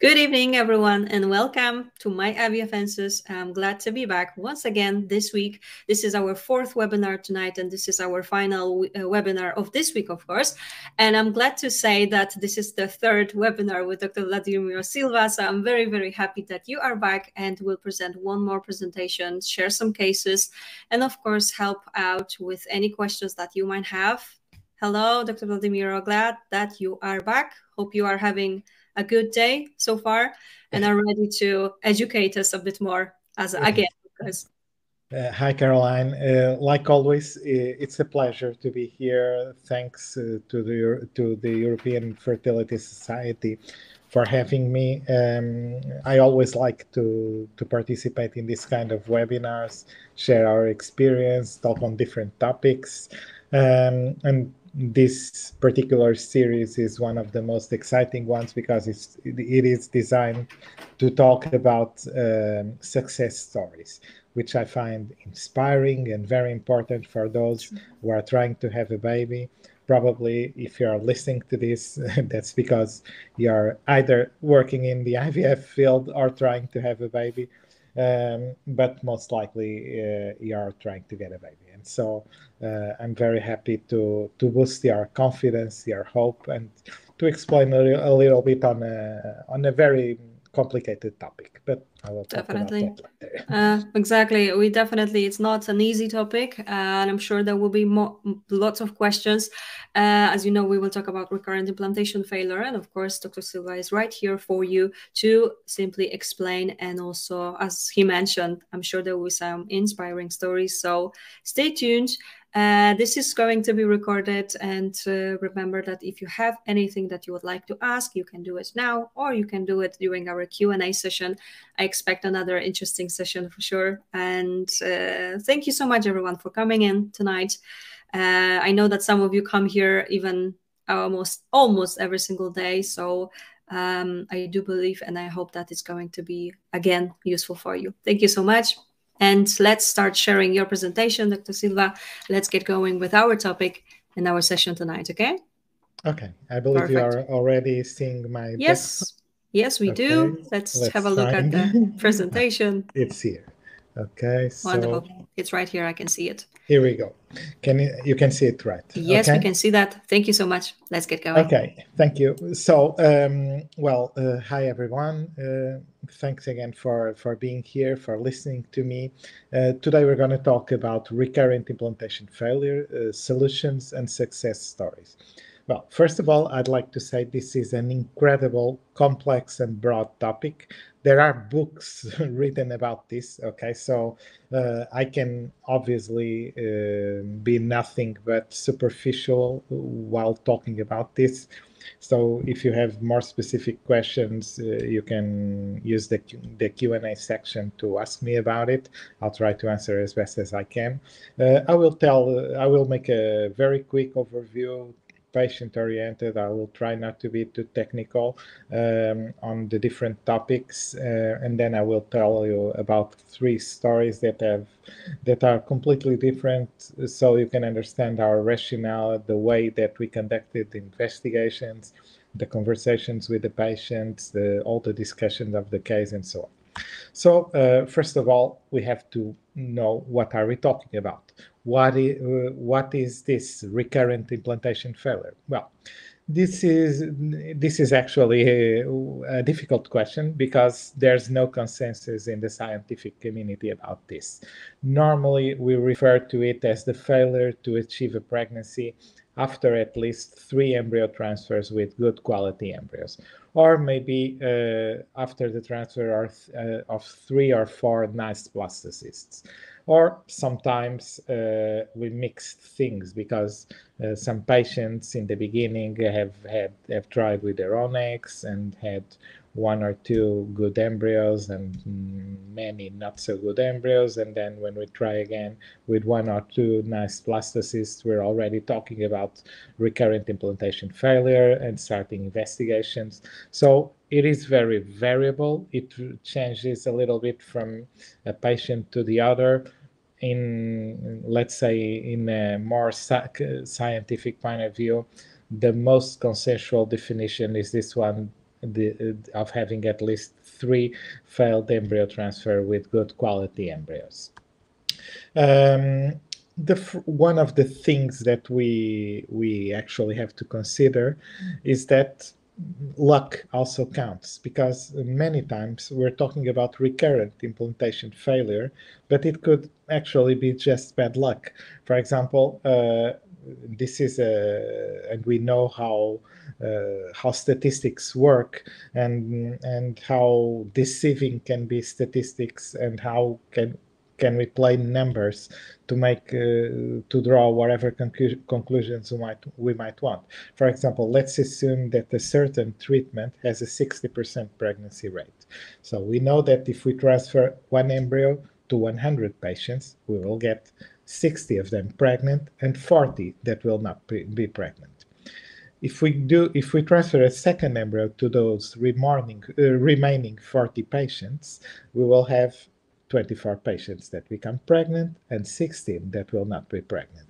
Good evening, everyone, and welcome to my IVF Answers. I'm glad to be back once again this week. This is our fourth webinar tonight, and this is our final uh, webinar of this week, of course. And I'm glad to say that this is the third webinar with Dr. Vladimiro Silva. So I'm very, very happy that you are back and will present one more presentation, share some cases, and of course, help out with any questions that you might have. Hello, Dr. Vladimiro. Glad that you are back. Hope you are having a good day so far and are ready to educate us a bit more as again because uh, hi, Caroline. Uh, like always, it's a pleasure to be here. Thanks uh, to the to the European Fertility Society for having me. Um, I always like to to participate in this kind of webinars, share our experience, talk on different topics, um, and this particular series is one of the most exciting ones because it's it is designed to talk about um, success stories which i find inspiring and very important for those who are trying to have a baby. Probably if you are listening to this that's because you are either working in the ivf field or trying to have a baby. Um, but most likely uh, you are trying to get a baby. And so uh, I'm very happy to to boost your confidence, your hope, and to explain a, a little bit on a on a very complicated topic, but I will talk definitely. about that later. Uh, exactly. We definitely, it's not an easy topic, uh, and I'm sure there will be more, lots of questions. Uh, as you know, we will talk about recurrent implantation failure, and of course, Dr. Silva is right here for you to simply explain. And also, as he mentioned, I'm sure there will be some inspiring stories. So stay tuned. Uh, this is going to be recorded and uh, remember that if you have anything that you would like to ask, you can do it now or you can do it during our Q&A session. I expect another interesting session for sure. And uh, thank you so much everyone for coming in tonight. Uh, I know that some of you come here even almost almost every single day. So um, I do believe and I hope that it's going to be again useful for you. Thank you so much. And let's start sharing your presentation, Dr. Silva. Let's get going with our topic and our session tonight, okay? Okay. I believe Perfect. you are already seeing my Yes. Yes, we okay. do. Let's, Let's have a look at the presentation. it's here. Okay. Wonderful. It's right here. I can see it. Here we go. Can you, you can see it right? Yes, okay? we can see that. Thank you so much. Let's get going. Okay, thank you. So, um, well, uh, hi everyone. Uh, thanks again for for being here, for listening to me. Uh, today we're going to talk about recurrent implantation failure, uh, solutions, and success stories. Well, first of all, I'd like to say this is an incredible, complex, and broad topic. There are books written about this. Okay, so uh, I can obviously uh, be nothing but superficial while talking about this. So if you have more specific questions, uh, you can use the, the Q&A section to ask me about it. I'll try to answer as best as I can. Uh, I will tell, I will make a very quick overview patient oriented. I will try not to be too technical um, on the different topics, uh, and then I will tell you about three stories that have that are completely different, so you can understand our rationale, the way that we conducted the investigations, the conversations with the patients, the, all the discussions of the case, and so on. So uh, first of all, we have to know what are we talking about. What is, uh, what is this recurrent implantation failure? Well, this is this is actually a, a, difficult question because there's no consensus in the scientific community about this. Normally, we refer to it as the failure to achieve a pregnancy after at least three embryo transfers with good quality embryos, or maybe uh, after the transfer of, uh, of three or four nice blastocysts. Or sometimes uh, we mix things because uh, some patients in the beginning have had have tried with their own eggs and had one or two good embryos and many not so good embryos. And then when we try again with one or two nice blastocysts we're already talking about recurrent implantation failure and starting investigations. So it is very variable. It changes a little bit from a patient to the other. In let's say in a more scientific point of view the most consensual definition is this one the, of having at least three failed embryo transfer with good quality embryos. Um, the one of the things that we we actually have to consider is that luck also counts because many times we're talking about recurrent implantation failure, but it could actually be just bad luck. For example, uh, this is a, and we know how uh, how statistics work and and how deceiving can be statistics and how can can we play numbers to make uh, to draw whatever conclu conclusions we might we might want. For example, let's assume that a certain treatment has a 60% pregnancy rate. So we know that if we transfer one embryo to 100 patients, we will get 60 of them pregnant and 40 that will not be pregnant. If we do, if we transfer a second embryo to those remaining, uh, remaining 40 patients, we will have 24 patients that become pregnant and 16 that will not be pregnant.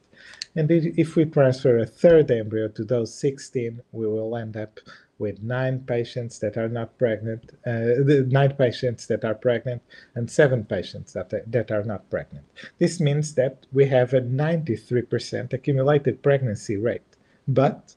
And if we transfer a third embryo to those 16, we will end up with nine patients that are not pregnant, uh, nine patients that are pregnant, and seven patients that, that are not pregnant. This means that we have a 93% accumulated pregnancy rate. But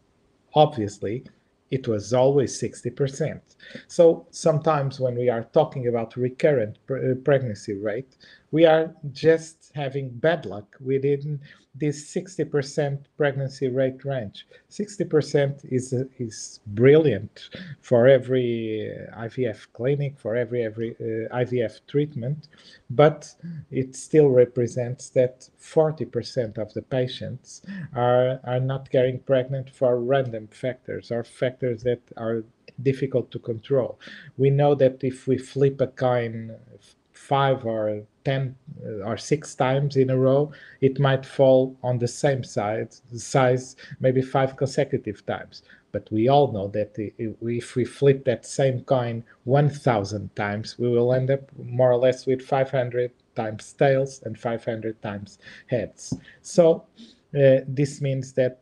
obviously, it was always 60%. So sometimes when we are talking about recurrent pregnancy rate, we are just having bad luck within this 60% pregnancy rate range. 60% is is brilliant for every uh, IVF clinic, for every every uh, IVF treatment, but it still represents that 40% of the patients are are not getting pregnant for random factors or factors that are difficult to control. We know that if we flip a coin five or ten uh, or six times in a row, it might fall on the same side, size, maybe five consecutive times. But we all know that if we flip that same coin 1,000 times, we will end up more or less with 500 times tails and 500 times heads. So uh, this means that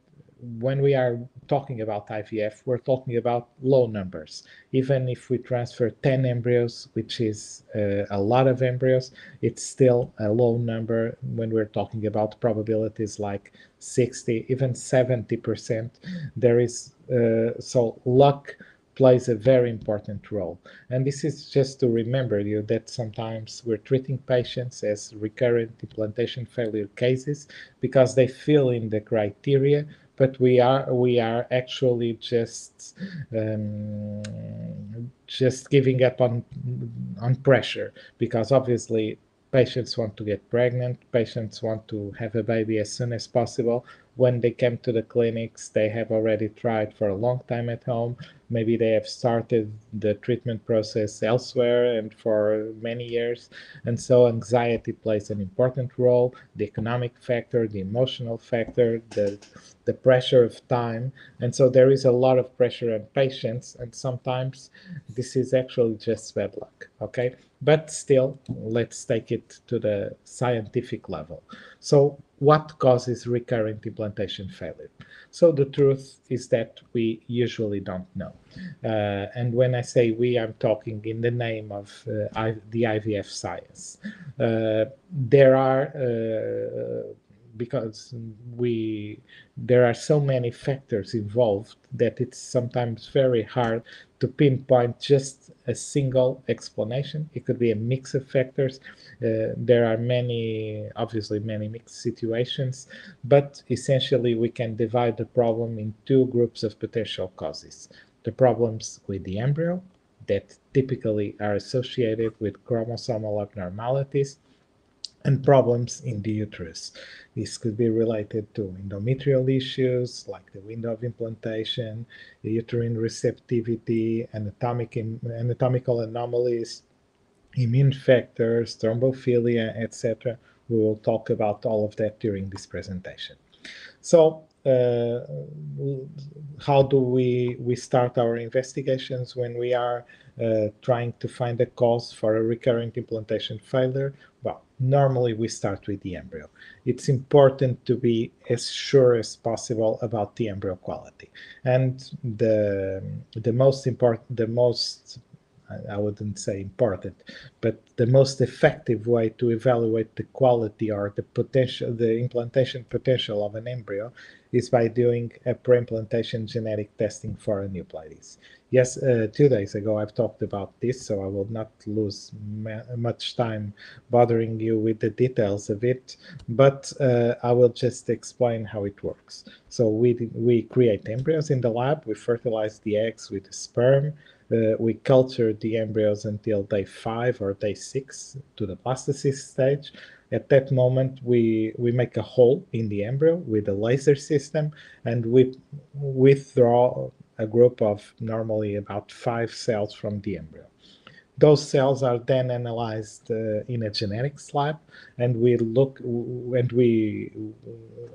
when we are talking about IVF, we're talking about low numbers. Even if we transfer 10 embryos, which is uh, a lot of embryos, it's still a low number when we're talking about probabilities like 60, even 70%. There is, uh, so luck plays a very important role. And this is just to remember you that sometimes we're treating patients as recurrent implantation failure cases because they fill in the criteria but we are we are actually just um, just giving up on on pressure because obviously patients want to get pregnant patients want to have a baby as soon as possible when they come to the clinics they have already tried for a long time at home. Maybe they have started the treatment process elsewhere and for many years. And so anxiety plays an important role. The economic factor the emotional factor the the pressure of time. And so there is a lot of pressure on patients and sometimes this is actually just bad luck okay but still let's take it to the scientific level. So what causes recurrent implantation failure? So the truth is that we usually don't know. Uh, and when i say we i'm talking in the name of uh, I, the ivf science. Uh, there are uh, because we there are so many factors involved that it's sometimes very hard to pinpoint just a single explanation. It could be a mix of factors. Uh, there are many obviously many mixed situations but essentially we can divide the problem in two groups of potential causes. The problems with the embryo that typically are associated with chromosomal abnormalities and problems in the uterus. This could be related to endometrial issues like the window of implantation, uterine receptivity, anatomic, anatomical anomalies, immune factors, thrombophilia, etc. We will talk about all of that during this presentation. So uh, how do we we start our investigations when we are uh, trying to find a cause for a recurrent implantation failure? Well, normally we start with the embryo. It's important to be as sure as possible about the embryo quality. And the the most important, the most I wouldn't say important, but the most effective way to evaluate the quality or the potential, the implantation potential of an embryo is by doing a pre-implantation genetic testing for aneuploidies. Yes, uh, two days ago I've talked about this, so I will not lose much time bothering you with the details of it, but uh, I will just explain how it works. So we, we create embryos in the lab, we fertilize the eggs with the sperm, uh, we culture the embryos until day five or day six to the blastocyst stage. At that moment, we, we make a hole in the embryo with a laser system and we withdraw a group of normally about five cells from the embryo. Those cells are then analyzed uh, in a genetics lab, and we look and we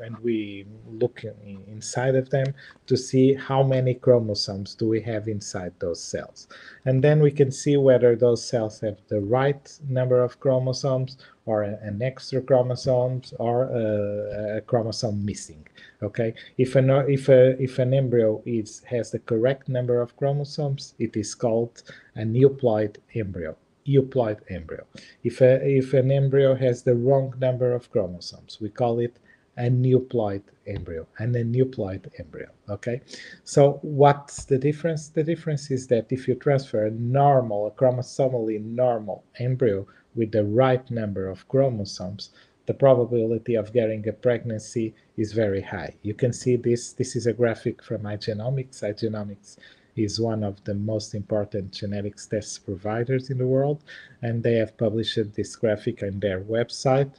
and we look inside of them to see how many chromosomes do we have inside those cells, and then we can see whether those cells have the right number of chromosomes or an extra chromosome or a, uh, a chromosome missing okay? If an if a if an embryo is has the correct number of chromosomes it is called a euploid embryo euploid embryo. If a, if an embryo has the wrong number of chromosomes we call it aneuploid embryo and aneuploid embryo okay? So what's the difference? The difference is that if you transfer a normal a chromosomally normal embryo with the right number of chromosomes the probability of getting a pregnancy is very high. You can see this. This is a graphic from iGenomix. iGenomix is one of the most important genetics test providers in the world, and they have published this graphic on their website.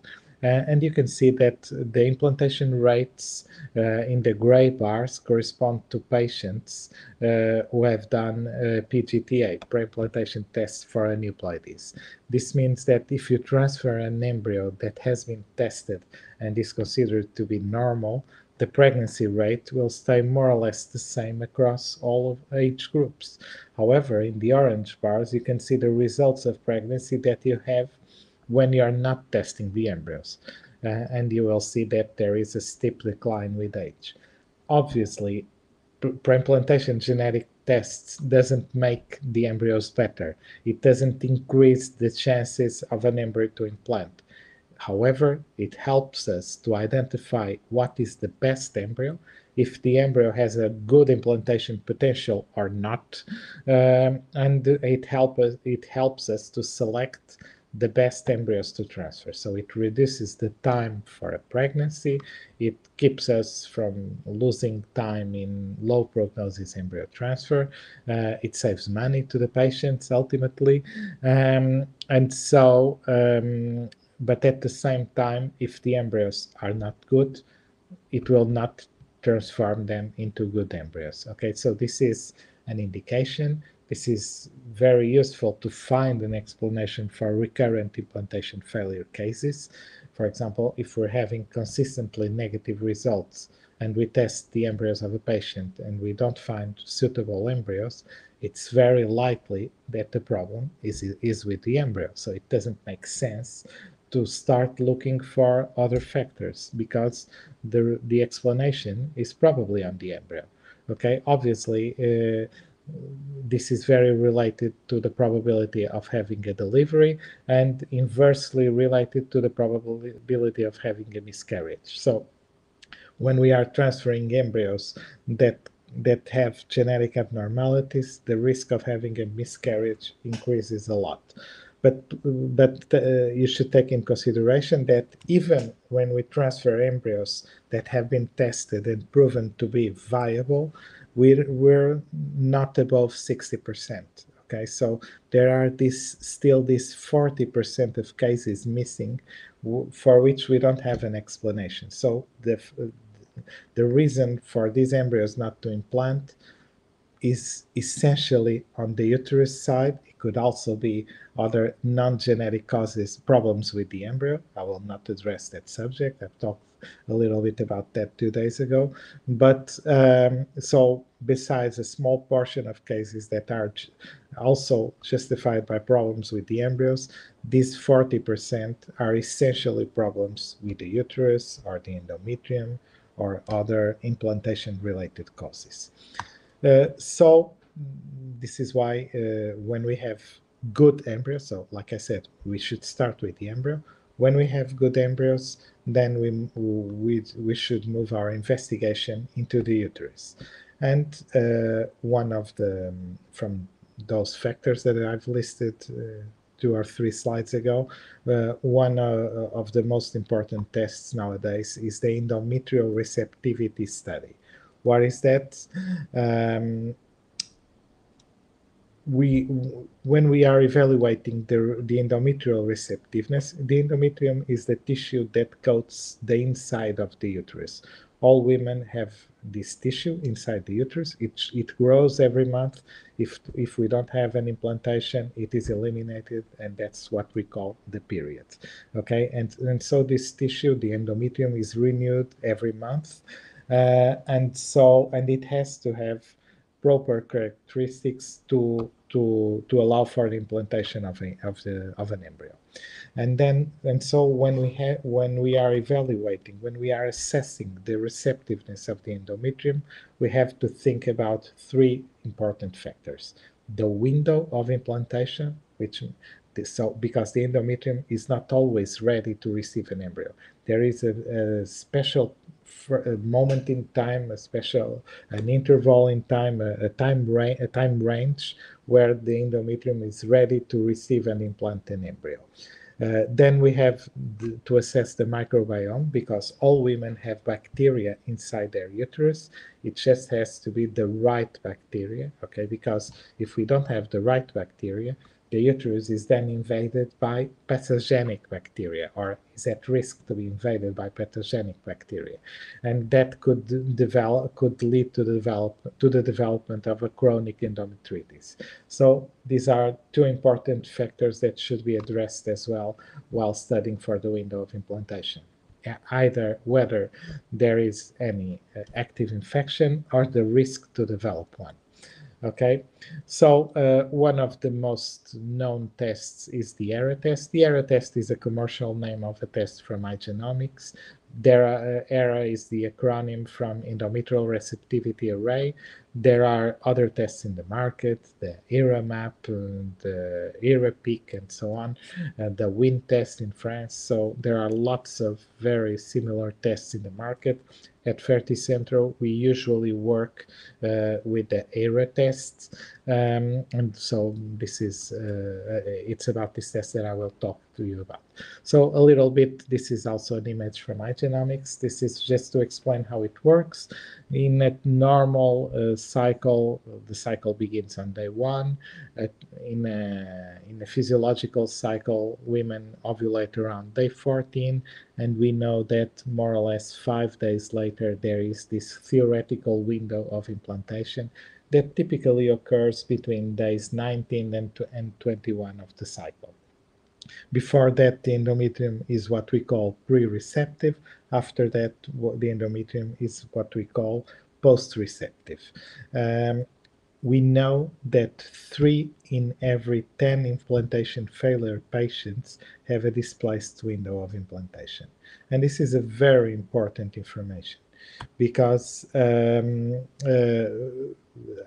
Uh, and you can see that the implantation rates uh, in the gray bars correspond to patients uh, who have done PGTA, pre-implantation tests for aneuploidies. This means that if you transfer an embryo that has been tested and is considered to be normal, the pregnancy rate will stay more or less the same across all of age groups. However, in the orange bars, you can see the results of pregnancy that you have when you are not testing the embryos. Uh, and you will see that there is a steep decline with age. Obviously, pre-implantation genetic tests doesn't make the embryos better. It doesn't increase the chances of an embryo to implant. However, it helps us to identify what is the best embryo, if the embryo has a good implantation potential or not, um, and it help us, it helps us to select the best embryos to transfer. So it reduces the time for a pregnancy. It keeps us from losing time in low prognosis embryo transfer. Uh, it saves money to the patients ultimately. Um, and so, um, but at the same time, if the embryos are not good, it will not transform them into good embryos. Okay, so this is an indication this is very useful to find an explanation for recurrent implantation failure cases. For example, if we're having consistently negative results and we test the embryos of a patient and we don't find suitable embryos, it's very likely that the problem is, is with the embryo. So it doesn't make sense to start looking for other factors because the, the explanation is probably on the embryo. Okay, obviously, uh, this is very related to the probability of having a delivery and inversely related to the probability of having a miscarriage. So when we are transferring embryos that that have genetic abnormalities, the risk of having a miscarriage increases a lot. But but uh, you should take in consideration that even when we transfer embryos that have been tested and proven to be viable, we're, we're not above 60%. Okay, so there are this still this 40% of cases missing for which we don't have an explanation. So the, the reason for these embryos not to implant is essentially on the uterus side. It could also be other non-genetic causes, problems with the embryo. I will not address that subject. I've talked a little bit about that two days ago. But um, so besides a small portion of cases that are also justified by problems with the embryos, these 40% are essentially problems with the uterus or the endometrium or other implantation related causes. Uh, so this is why uh, when we have good embryos, so like I said, we should start with the embryo. When we have good embryos, then we, we, we should move our investigation into the uterus. And uh, one of the, um, from those factors that I've listed uh, two or three slides ago, uh, one uh, of the most important tests nowadays is the endometrial receptivity study. What is that? Um, we when we are evaluating the, the endometrial receptiveness, the endometrium is the tissue that coats the inside of the uterus. All women have this tissue inside the uterus. It, it grows every month. If, if we don't have an implantation, it is eliminated, and that's what we call the period. Okay, and, and so this tissue, the endometrium, is renewed every month. Uh, and so, and it has to have proper characteristics to to to allow for the implantation of a, of the of an embryo. And then and so when we have when we are evaluating when we are assessing the receptiveness of the endometrium we have to think about three important factors. The window of implantation which so because the endometrium is not always ready to receive an embryo. There is a, a special a moment in time, a special an interval in time, a, a time range, a time range where the endometrium is ready to receive and implant an embryo. Uh, then we have to assess the microbiome because all women have bacteria inside their uterus. It just has to be the right bacteria, okay? Because if we don't have the right bacteria, the uterus is then invaded by pathogenic bacteria or is at risk to be invaded by pathogenic bacteria. And that could develop could lead to the develop to the development of a chronic endometritis. So these are two important factors that should be addressed as well while studying for the window of implantation. Either whether there is any uh, active infection or the risk to develop one Okay, so uh, one of the most known tests is the ERA test. The ERA test is a commercial name of a test from iGenomix. DERA, uh, ERA is the acronym from Endometrial Receptivity Array. There are other tests in the market, the ERA-MAP, the ERA peak, and so on, and the WIN test in France. So there are lots of very similar tests in the market at Ferticentro, we usually work uh, with the ERA tests. Um, and so this is, uh, it's about this test that I will talk to you about. So a little bit, this is also an image from iGenomix. This is just to explain how it works. In a normal uh, cycle, the cycle begins on day one. At, in, a, in a physiological cycle, women ovulate around day 14, and we know that more or less five days later, there is this theoretical window of implantation that typically occurs between days 19 and, and 21 of the cycle. Before that, the endometrium is what we call pre-receptive. After that, the endometrium is what we call post-receptive. Um, we know that three in every 10 implantation failure patients have a displaced window of implantation. And this is a very important information because um, uh,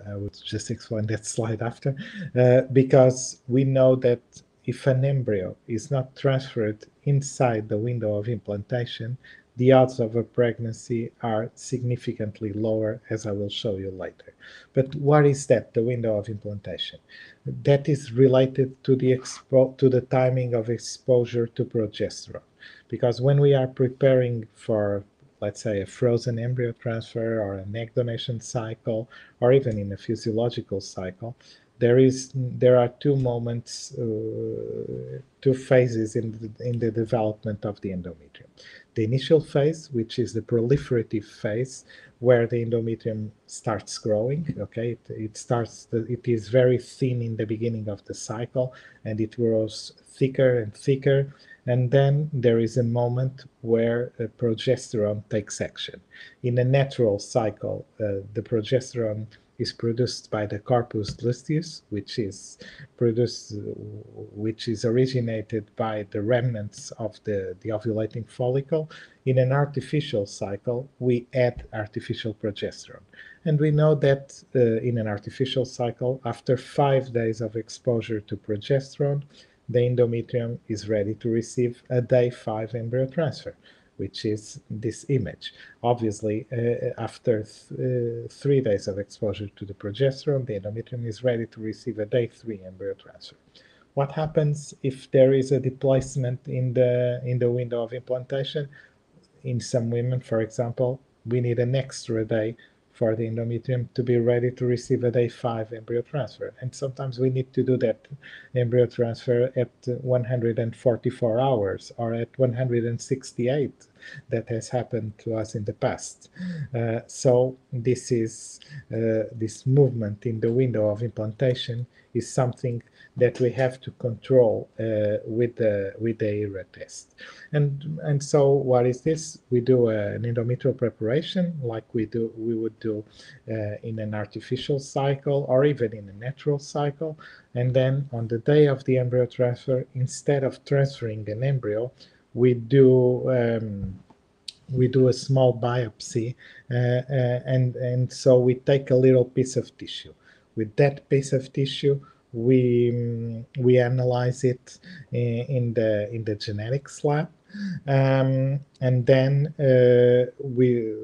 I would just explain that slide after, uh, because we know that if an embryo is not transferred inside the window of implantation, the odds of a pregnancy are significantly lower, as I will show you later. But what is that, the window of implantation? That is related to the, expo to the timing of exposure to progesterone. Because when we are preparing for let's say a frozen embryo transfer or an egg donation cycle or even in a physiological cycle there is there are two moments uh, two phases in the, in the development of the endometrium the initial phase, which is the proliferative phase, where the endometrium starts growing. Okay, it, it starts. It is very thin in the beginning of the cycle, and it grows thicker and thicker. And then there is a moment where uh, progesterone takes action. In a natural cycle, uh, the progesterone is produced by the corpus luteum, which is produced, which is originated by the remnants of the, the ovulating follicle. In an artificial cycle, we add artificial progesterone. And we know that uh, in an artificial cycle, after five days of exposure to progesterone, the endometrium is ready to receive a day five embryo transfer which is this image. Obviously, uh, after th uh, three days of exposure to the progesterone, the endometrium is ready to receive a day three embryo transfer. What happens if there is a displacement in the in the window of implantation? In some women, for example, we need an extra day for the endometrium to be ready to receive a day five embryo transfer. And sometimes we need to do that embryo transfer at 144 hours or at 168 that has happened to us in the past. Uh, so this is uh, this movement in the window of implantation is something that we have to control uh, with the with the ERA test. And and so what is this? We do an endometrial preparation like we do we would do uh, in an artificial cycle or even in a natural cycle. And then on the day of the embryo transfer, instead of transferring an embryo, we do um, we do a small biopsy, uh, uh, and and so we take a little piece of tissue. With that piece of tissue, we um, we analyze it in, in, the in the genetics lab, um, and then uh, we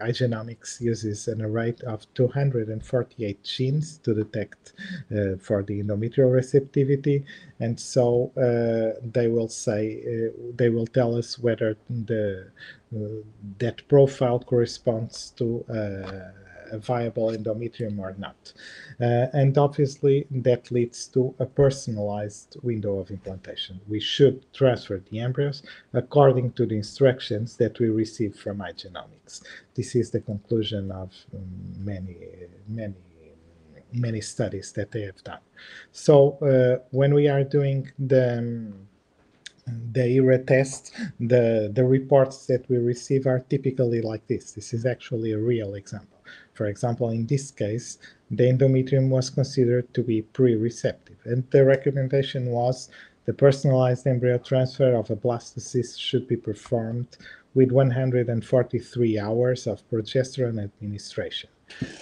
Igenomix uses an array of 248 genes to detect uh, for the endometrial receptivity, and so uh, they will say uh, they will tell us whether the uh, that profile corresponds to uh, viable endometrium or not. Uh, and obviously, that leads to a personalized window of implantation. We should transfer the embryos according to the instructions that we receive from Igenomix. This is the conclusion of um, many, many many studies that they have done. So uh, when we are doing the um, the ERA test, the, the reports that we receive are typically like this. This is actually a real example. For example, in this case, the endometrium was considered to be pre-receptive, and the recommendation was the personalized embryo transfer of a blastocyst should be performed with 143 hours of progesterone administration.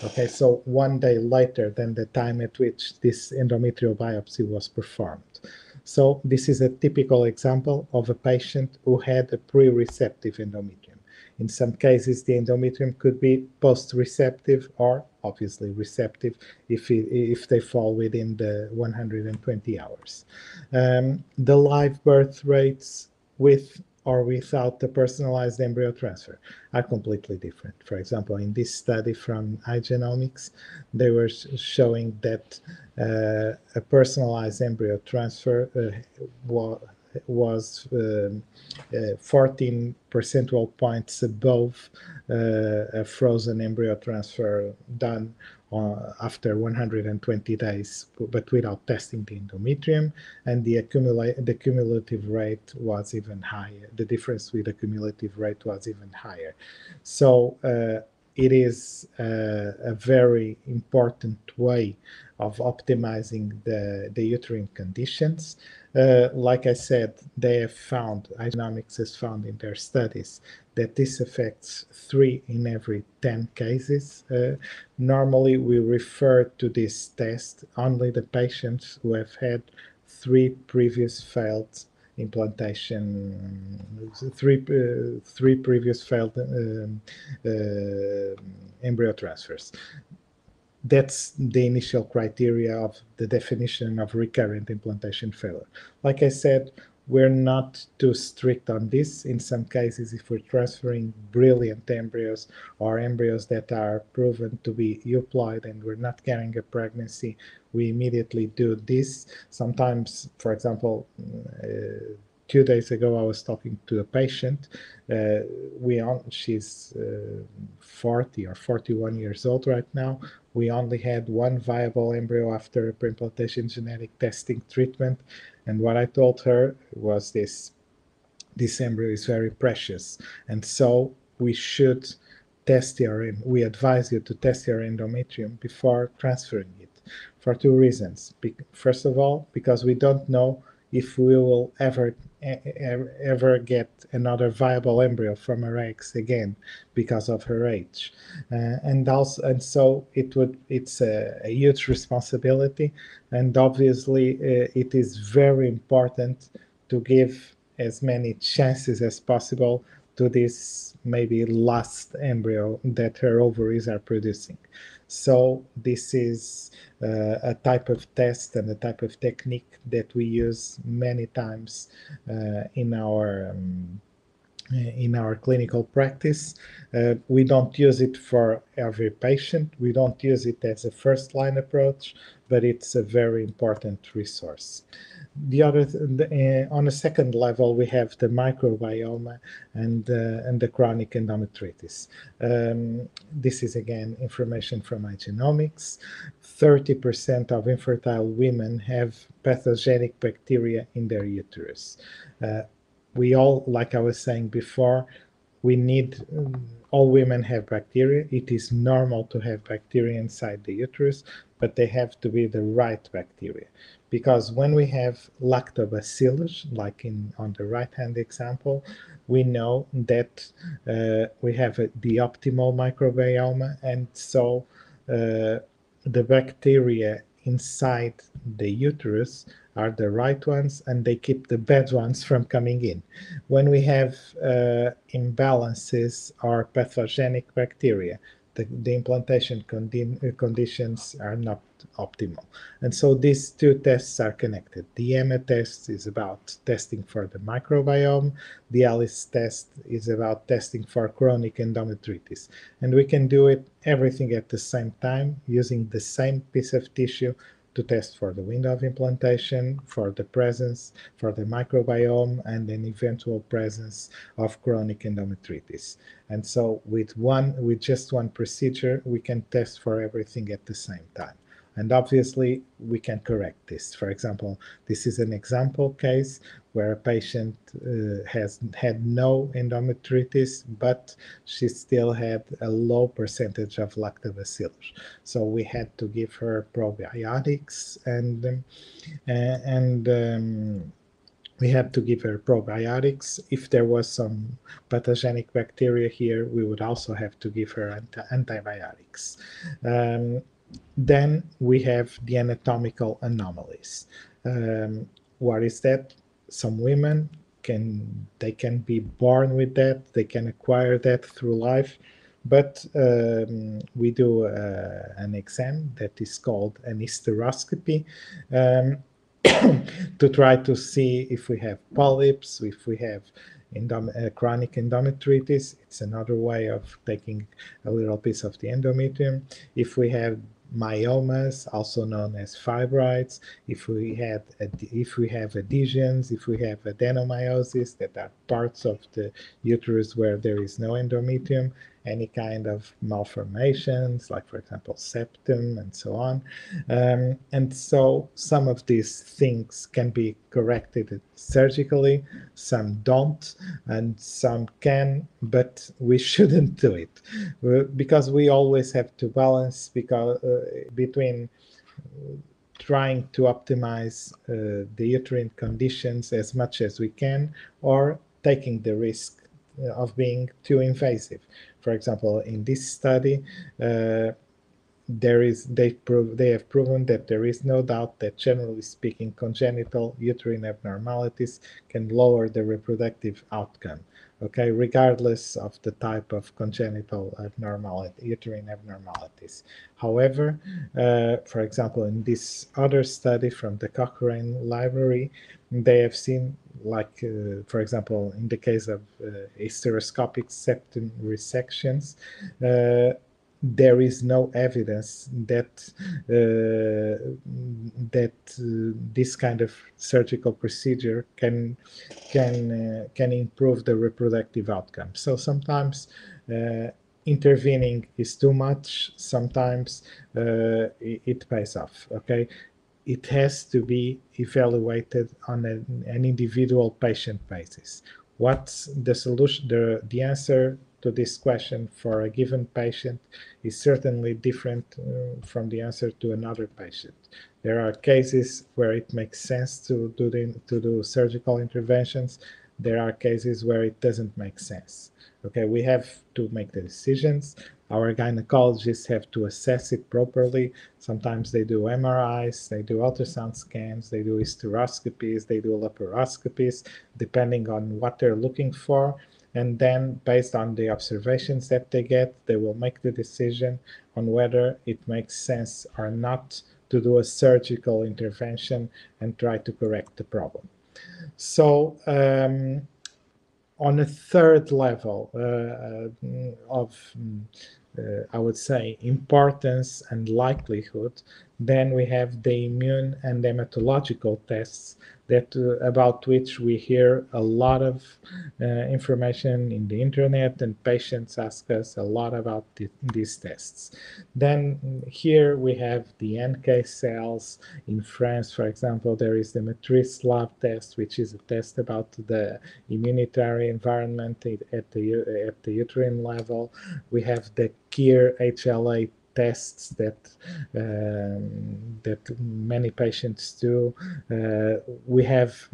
Okay, so one day later than the time at which this endometrial biopsy was performed. So this is a typical example of a patient who had a pre-receptive endometrium. In some cases, the endometrium could be post-receptive or obviously receptive if, it, if they fall within the 120 hours. Um, the live birth rates with or without the personalized embryo transfer are completely different. For example, in this study from Igenomix, they were showing that uh, a personalized embryo transfer uh, was um, uh, 14 percentual points above uh, a frozen embryo transfer done uh, after 120 days, but without testing the endometrium, and the, accumula- the cumulative rate was even higher. The difference with the cumulative rate was even higher. So uh, it is uh, a very important way of optimizing the, the uterine conditions. Uh, like I said, they have found, Igenomix has found in their studies, that this affects three in every 10 cases. Uh, normally, we refer to this test only the patients who have had three previous failed implantation, three, uh, three previous failed um, uh, embryo transfers that's the initial criteria of the definition of recurrent implantation failure. Like I said, we're not too strict on this. In some cases, if we're transferring brilliant embryos or embryos that are proven to be euploid and we're not carrying a pregnancy, we immediately do this. Sometimes, for example, uh, two days ago, I was talking to a patient. Uh, we on, she's uh, 40 or 41 years old right now. We only had one viable embryo after preimplantation genetic testing treatment. And what I told her was this, this embryo is very precious. And so we should test your, we advise you to test your endometrium before transferring it for two reasons. First of all, because we don't know if we will ever ever get another viable embryo from her eggs again because of her age. Uh, and also and so it would it's a, a huge responsibility. And obviously uh, it is very important to give as many chances as possible to this maybe last embryo that her ovaries are producing so this is uh, a type of test and a type of technique that we use many times uh, in our um, in our clinical practice. Uh, we don't use it for every patient. We don't use it as a first line approach, but it's a very important resource. The other, the, uh, on a second level, we have the microbiome and uh, and the chronic endometritis. Um, this is again information from Igenomix. 30% of infertile women have pathogenic bacteria in their uterus. Uh, we all, like I was saying before, we need um, all women have bacteria. It is normal to have bacteria inside the uterus, but they have to be the right bacteria. Because when we have lactobacillus, like in on the right hand example, we know that uh, we have a, the optimal microbiome, and so uh, the bacteria inside the uterus are the right ones and they keep the bad ones from coming in. When we have uh, imbalances or pathogenic bacteria, the, the implantation condi conditions are not optimal. And so these two tests are connected. The EMMA test is about testing for the microbiome. The ALICE test is about testing for chronic endometritis. And we can do it everything at the same time using the same piece of tissue to test for the window of implantation, for the presence, for the microbiome, and an eventual presence of chronic endometritis. And so with one, with just one procedure, we can test for everything at the same time. And obviously, we can correct this. For example, this is an example case where a patient uh, has had no endometritis, but she still had a low percentage of lactobacillus. So we had to give her probiotics and um, and um, we had to give her probiotics. If there was some pathogenic bacteria here, we would also have to give her anti antibiotics. Um, then we have the anatomical anomalies. Um, what is that? Some women can they can be born with that, they can acquire that through life, but um, we do uh, an exam that is called an hysteroscopy. Um, to try to see if we have polyps, if we have endom uh, chronic endometritis. It's another way of taking a little piece of the endometrium. If we have myomas, also known as fibroids, if we had if we have adhesions, if we have adenomyosis that are parts of the uterus where there is no endometrium, any kind of malformations, like for example septum and so on. Um, and so some of these things can be corrected surgically, some don't, and some can, but we shouldn't do it because we always have to balance because uh, between trying to optimize uh, the uterine conditions as much as we can or taking the risk of being too invasive. For example, in this study, uh, there is they prove they have proven that there is no doubt that generally speaking congenital uterine abnormalities can lower the reproductive outcome okay regardless of the type of congenital abnormality uterine abnormalities. However uh, for example in this other study from the cochrane library they have seen like uh, for example in the case of uh, hysteroscopic septum resections uh, there is no evidence that uh, that uh, this kind of surgical procedure can can uh, can improve the reproductive outcome. So sometimes intervening is too much. Sometimes it, it, pays off. Okay, it has to be evaluated on a, an individual patient basis. What's the solution? The the answer to this question for a given patient is certainly different uh, from the answer to another patient. There are cases where it makes sense to do, the, to do surgical interventions. There are cases where it doesn't make sense. Okay, we have to make the decisions. Our gynecologists have to assess it properly. Sometimes they do MRIs, they do ultrasound scans, they do hysteroscopies, they do laparoscopies, depending on what they're looking for and then based on the observations that they get they will make the decision on whether it makes sense or not to do a surgical intervention and try to correct the problem so um, on a third level uh, uh of uh, I would say importance and likelihood, then we have the immune and hematological tests that uh, about which we hear a lot of uh, information in the internet and patients ask us a lot about the, these tests. Then here we have the NK cells. In France for example there is the matrice lab test which is a test about the immunitary environment at the at the uterine level. We have the KIR HLA tests that um, that many patients do. Uh, we have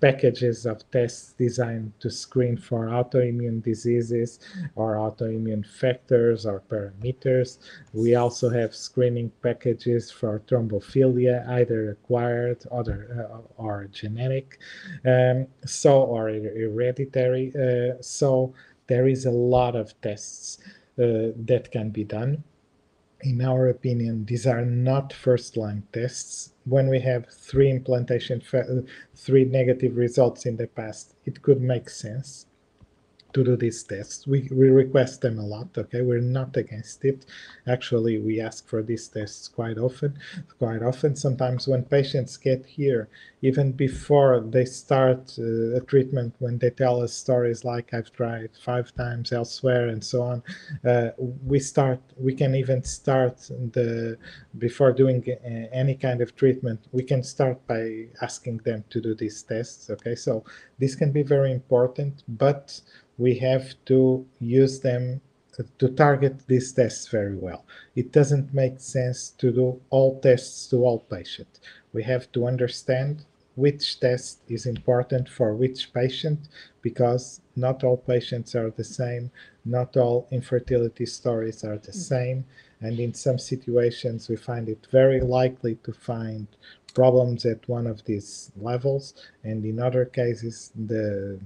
packages of tests designed to screen for autoimmune diseases or autoimmune factors or parameters. We also have screening packages for thrombophilia, either acquired other, uh, or genetic, um, so or hereditary. Uh, so there is a lot of tests uh, that can be done in our opinion, these are not first-line tests. When we have three implantation, three negative results in the past, it could make sense to do these tests. We, we request them a lot, okay? We're not against it. Actually, we ask for these tests quite often. Quite often, sometimes when patients get here, even before they start uh, a treatment, when they tell us stories like I've tried five times elsewhere and so on, uh, we start, we can even start the, before doing uh, any kind of treatment, we can start by asking them to do these tests, okay? So this can be very important, but we have to use them to target these tests very well. It doesn't make sense to do all tests to all patients. We have to understand which test is important for which patient because not all patients are the same, not all infertility stories are the mm. same, and in some situations we find it very likely to find problems at one of these levels, and in other cases the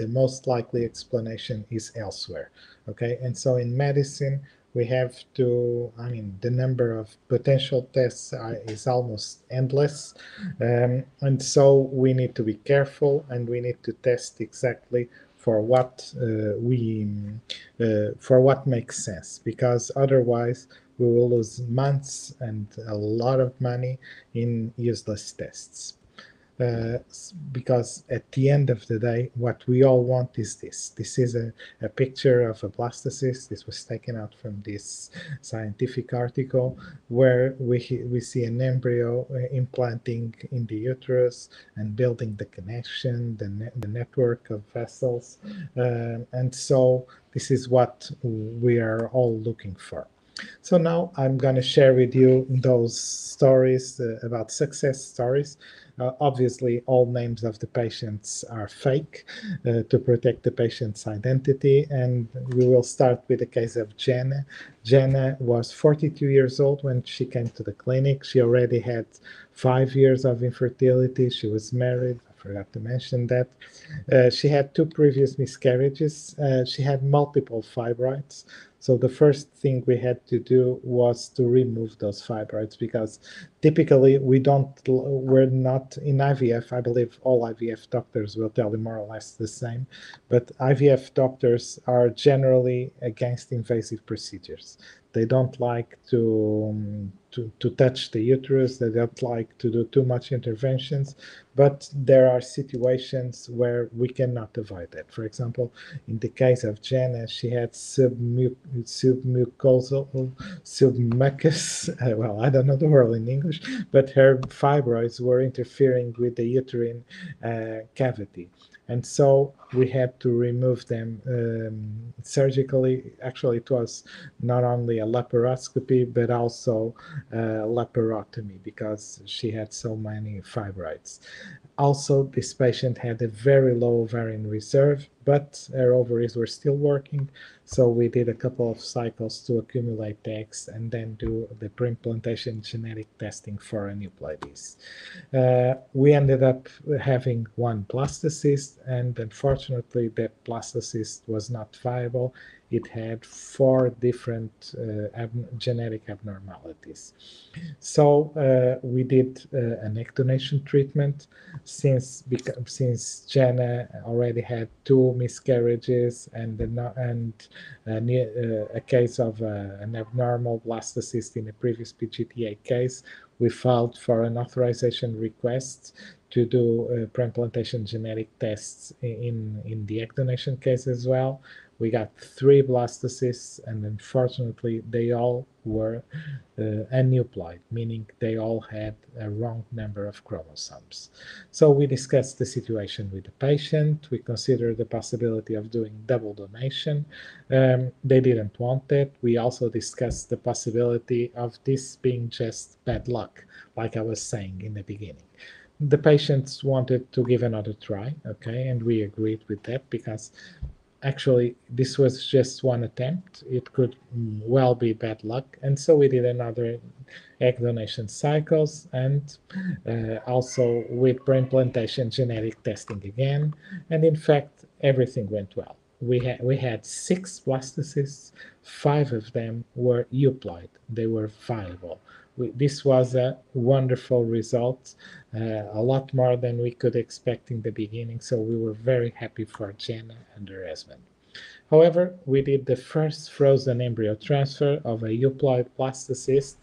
the most likely explanation is elsewhere. Okay, and so in medicine, we have to, I mean, the number of potential tests are, is almost endless. Um, and so we need to be careful and we need to test exactly for what uh, we, uh, for what makes sense, because otherwise we will lose months and a lot of money in useless tests. Uh, because at the end of the day, what we all want is this. This is a, a picture of a blastocyst. This was taken out from this scientific article where we, we see an embryo uh, implanting in the uterus and building the connection, the, ne the network of vessels. Um, and so this is what we are all looking for. So now I'm going to share with you those stories uh, about success stories uh, obviously, all names of the patients are fake uh, to protect the patient's identity. And we will start with the case of Jenna. Jenna was 42 years old when she came to the clinic. She already had five years of infertility. She was married. I forgot to mention that. Uh, she had two previous miscarriages. Uh, she had multiple fibroids. So the first thing we had to do was to remove those fibroids because typically we don't, we're not in IVF. I believe all IVF doctors will tell you more or less the same, but IVF doctors are generally against invasive procedures. They don't like to, um, to, to touch the uterus. They don't like to do too much interventions. But there are situations where we cannot avoid that. For example, in the case of Jenna, she had submu- submucosal, submucous, uh, well, I don't know the word in English, but her fibroids were interfering with the uterine uh, cavity and so we had to remove them um, surgically. Actually, it was not only a laparoscopy but also laparotomy because she had so many fibroids. Also, this patient had a very low ovarian reserve, but her ovaries were still working. So we did a couple of cycles to accumulate eggs and then do the pre-implantation genetic testing for aneuploidies. Uh, we ended up having one blastocyst, and unfortunately, that blastocyst was not viable it had four different uh, ab- genetic abnormalities. So uh, we did uh, an egg donation treatment since since Jenna already had two miscarriages and and a, case of an abnormal blastocyst in a previous PGTA case. We filed for an authorization request to do uh, pre-implantation genetic tests in, in the egg donation case as well we got three blastocysts, and unfortunately, they all were uh, aneuploid, meaning they all had a wrong number of chromosomes. So we discussed the situation with the patient. We considered the possibility of doing double donation. Um, they didn't want that. We also discussed the possibility of this being just bad luck, like I was saying in the beginning the patients wanted to give another try okay and we agreed with that because actually this was just one attempt. It could well be bad luck. And so we did another egg donation cycles and uh, also with pre-implantation genetic testing again. And in fact everything went well. We had we had six blastocysts. Five of them were euploid. They were viable this was a wonderful result, uh, a lot more than we could expect in the beginning. So we were very happy for Jenna and her husband. However, we did the first frozen embryo transfer of a euploid blastocyst,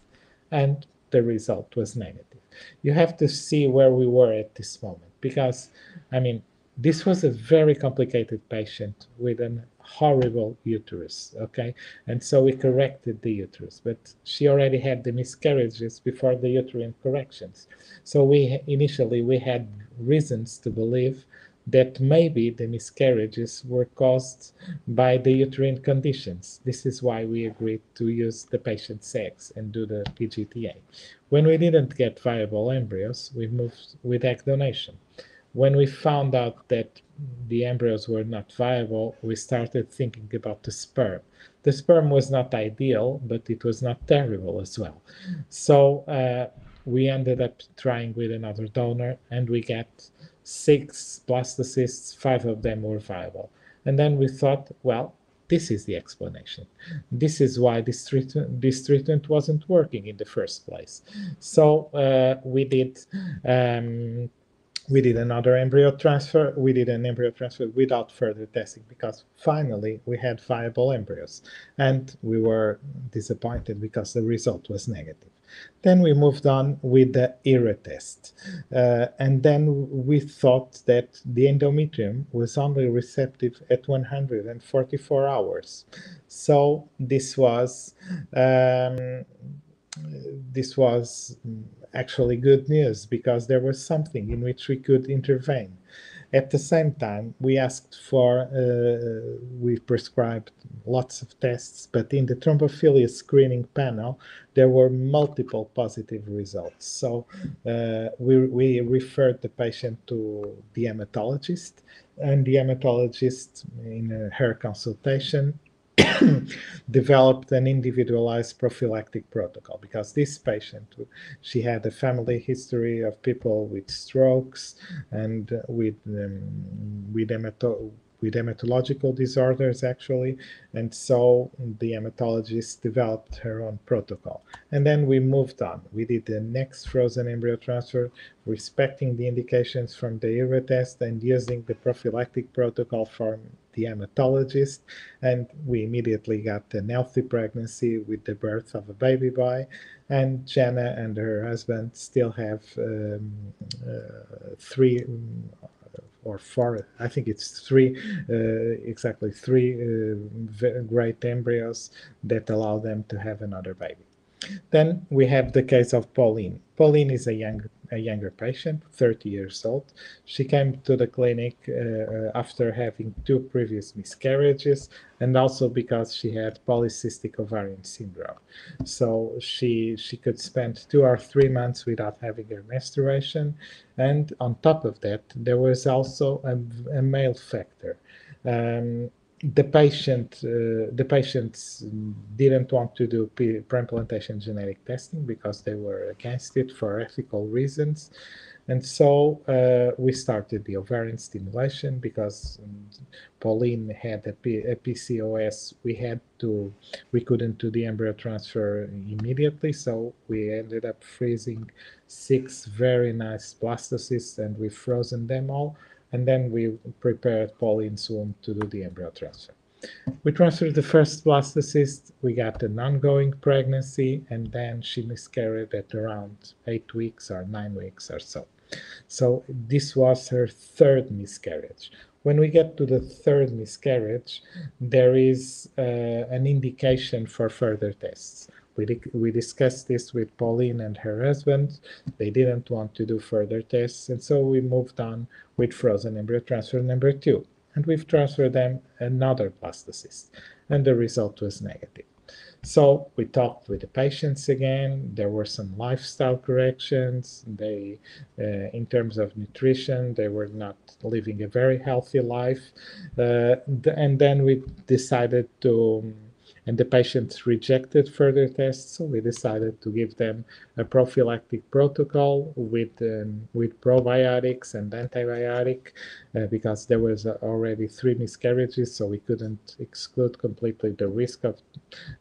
and the result was negative. You have to see where we were at this moment because, I mean, this was a very complicated patient with an horrible uterus okay and so we corrected the uterus but she already had the miscarriages before the uterine corrections so we initially we had reasons to believe that maybe the miscarriages were caused by the uterine conditions. This is why we agreed to use the patient's eggs and do the PGTA. When we didn't get viable embryos, we moved with egg donation. When we found out that the embryos were not viable, we started thinking about the sperm. The sperm was not ideal, but it was not terrible as well. So uh, we ended up trying with another donor, and we got six blastocysts, five of them were viable. And then we thought, well, this is the explanation. This is why this treatment, this treatment wasn't working in the first place. So uh, we did um, we did another embryo transfer. We did an embryo transfer without further testing because finally we had viable embryos, and we were disappointed because the result was negative. Then we moved on with the ERA test. Uh, and then we thought that the endometrium was only receptive at 144 hours. So this was um, this was actually good news because there was something in which we could intervene. At the same time, we asked for, uh, we prescribed lots of tests, but in the thrombophilia screening panel, there were multiple positive results. So uh, we, we referred the patient to the hematologist, and the hematologist, in her consultation, developed an individualized prophylactic protocol because this patient she had a family history of people with strokes and with um, with hemato- with hematological disorders actually. And so the hematologist developed her own protocol. And then we moved on. We did the next frozen embryo transfer respecting the indications from the ERA test and using the prophylactic protocol from the hematologist, and we immediately got an healthy pregnancy with the birth of a baby boy. And Jenna and her husband still have um, uh, three or four, I think it's three, uh, exactly three uh, great embryos that allow them to have another baby. Then we have the case of Pauline. Pauline is a young a younger patient, 30 years old. She came to the clinic uh, uh, after having two previous miscarriages and also because she had polycystic ovarian syndrome. So she she could spend two or three months without having her menstruation. And on top of that, there was also a, a male factor. Um, the patient uh, the patients didn't want to do pre-implantation genetic testing because they were against it for ethical reasons. And so uh, we started the ovarian stimulation because um, Pauline had a, P- a PCOS. We had to, we couldn't do the embryo transfer immediately, so we ended up freezing six very nice blastocysts and we frozen them all and then we prepared Pauline's womb to do the embryo transfer. We transferred the first blastocyst, we got an ongoing pregnancy, and then she miscarried at around eight weeks or nine weeks or so. So this was her third miscarriage. When we get to the third miscarriage, there is uh, an indication for further tests. We, we discussed this with Pauline and her husband. They didn't want to do further tests, and so we moved on with frozen embryo transfer number two. And we've transferred them another blastocyst, and the result was negative. So we talked with the patients again. There were some lifestyle corrections. They, uh, in terms of nutrition, they were not living a very healthy life. Uh, and then we decided to and the patients rejected further tests, so we decided to give them a prophylactic protocol with um, with probiotics and antibiotic uh, because there was already three miscarriages, so we couldn't exclude completely the risk of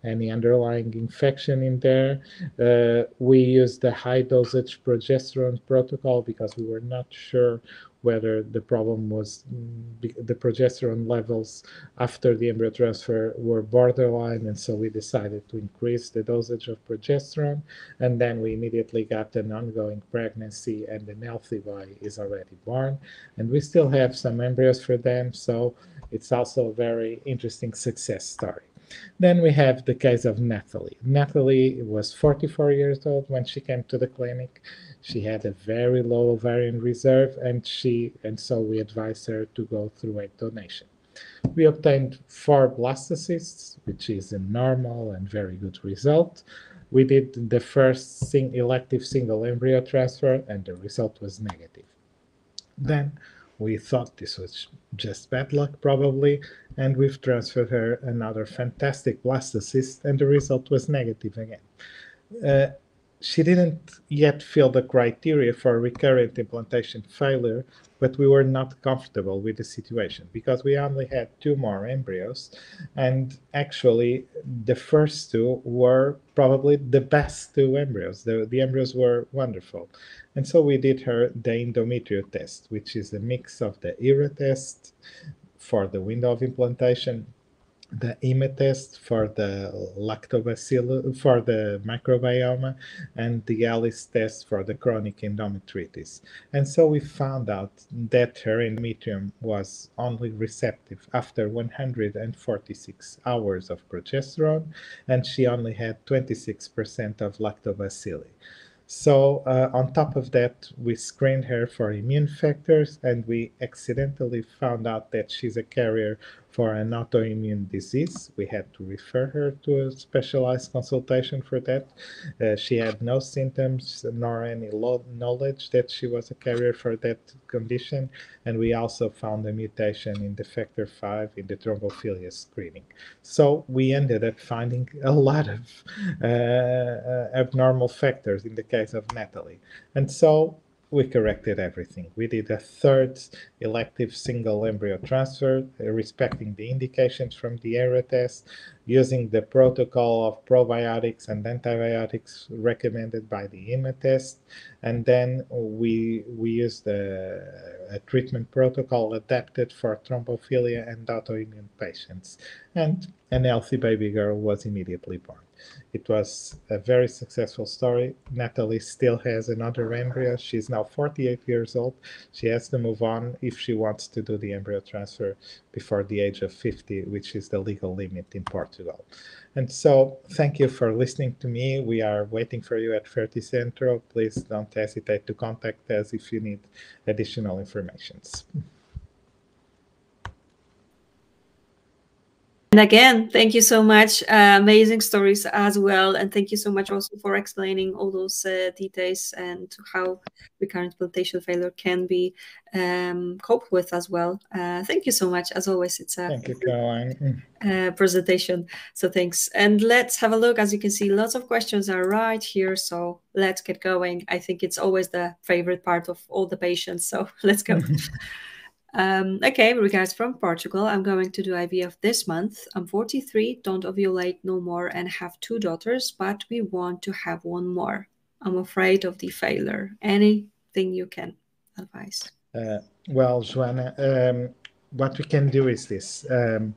any underlying infection in there. Uh, we used the high dosage progesterone protocol because we were not sure whether the problem was mm, the progesterone levels after the embryo transfer were borderline, and so we decided to increase the dosage of progesterone, and then we immediately got an ongoing pregnancy, and an healthy boy is already born, and we still have some embryos for them, so it's also a very interesting success story. Then we have the case of Natalie. Natalie was 44 years old when she came to the clinic. She had a very low ovarian reserve, and she and so we advised her to go through egg donation. We obtained four blastocysts, which is a normal and very good result. We did the first sing elective single embryo transfer, and the result was negative. Then we thought this was just bad luck, probably, and we've transferred her another fantastic blastocyst, and the result was negative again. Uh, she didn't yet fill the criteria for recurrent implantation failure, but we were not comfortable with the situation because we only had two more embryos. And actually, the first two were probably the best two embryos. The, the embryos were wonderful. And so we did her the EndomeTRIO test, which is a mix of the ERA test for the window of implantation the EMMA test for the lactobacillus for the microbiome and the ALICE test for the chronic endometritis. And so we found out that her endometrium was only receptive after 146 hours of progesterone, and she only had 26% of lactobacilli. So uh, on top of that, we screened her for immune factors and we accidentally found out that she's a carrier for an autoimmune disease. We had to refer her to a specialized consultation for that. Uh, she had no symptoms nor any knowledge that she was a carrier for that condition. And we also found a mutation in the factor 5 in the thrombophilia screening. So we ended up finding a lot of uh, uh abnormal factors in the case of Natalie. And so we corrected everything. We did a third elective single embryo transfer, uh, respecting the indications from the ERA test, using the protocol of probiotics and antibiotics recommended by the EMMA test. And then we, we used a, a treatment protocol adapted for thrombophilia and autoimmune patients. And an healthy baby girl was immediately born. It was a very successful story. Natalie still has another embryo. She's now 48 years old. She has to move on if she wants to do the embryo transfer before the age of 50, which is the legal limit in Portugal. And so, thank you for listening to me. We are waiting for you at FertiCentro. Please don't hesitate to contact us if you need additional informations. And again, thank you so much. Uh, amazing stories as well. And thank you so much also for explaining all those uh, details and how recurrent implantation failure can be um, coped with as well. Uh, thank you so much. As always, it's a thank you, Caroline. Uh, presentation. So thanks. And let's have a look. As you can see, lots of questions are right here. So let's get going. I think it's always the favorite part of all the patients. So let's go. Um, okay, regards from Portugal. I'm going to do IVF this month. I'm 43, don't ovulate no more, and have two daughters, but we want to have one more. I'm afraid of the failure. Anything you can advise? Uh, well, Joanna, um, what we can do is this. Um,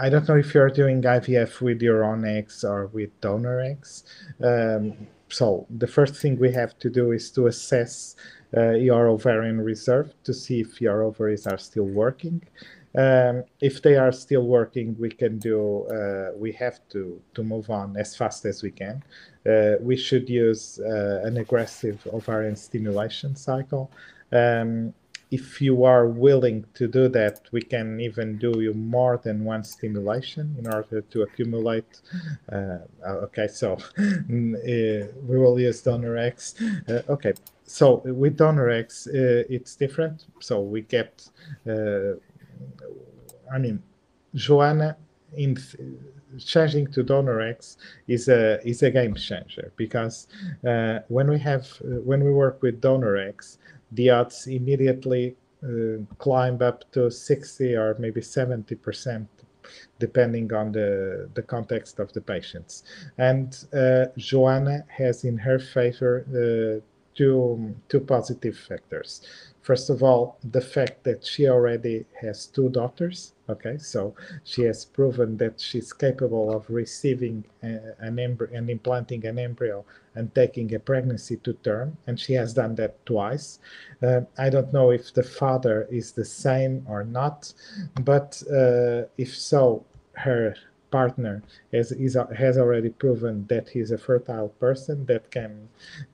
I don't know if you're doing IVF with your own eggs or with donor eggs. Um, so the first thing we have to do is to assess your ovarian reserve to see if your ovaries are still working. Um, if they are still working, we can do. Uh, we have to to move on as fast as we can. Uh, we should use uh, an aggressive ovarian stimulation cycle. Um, if you are willing to do that, we can even do you more than one stimulation in order to accumulate. Uh, okay, so mm, uh, we will use donor X. Uh, okay, so with donor X, uh, it's different. So we get, uh, I mean, Joanna in changing to donor X is a is a game changer because uh, when we have when we work with donor X, the odds immediately uh, climb up to 60 or maybe 70 percent depending on the, the context of the patients. And uh, Joanna has in her favor uh, two, two positive factors. First of all, the fact that she already has two daughters. Okay, so she has proven that she's capable of receiving a, an embryo and implanting an embryo and taking a pregnancy to term, and she has done that twice. Uh, I don't know if the father is the same or not, but uh, if so, her partner has, is, has already proven that he's a fertile person that can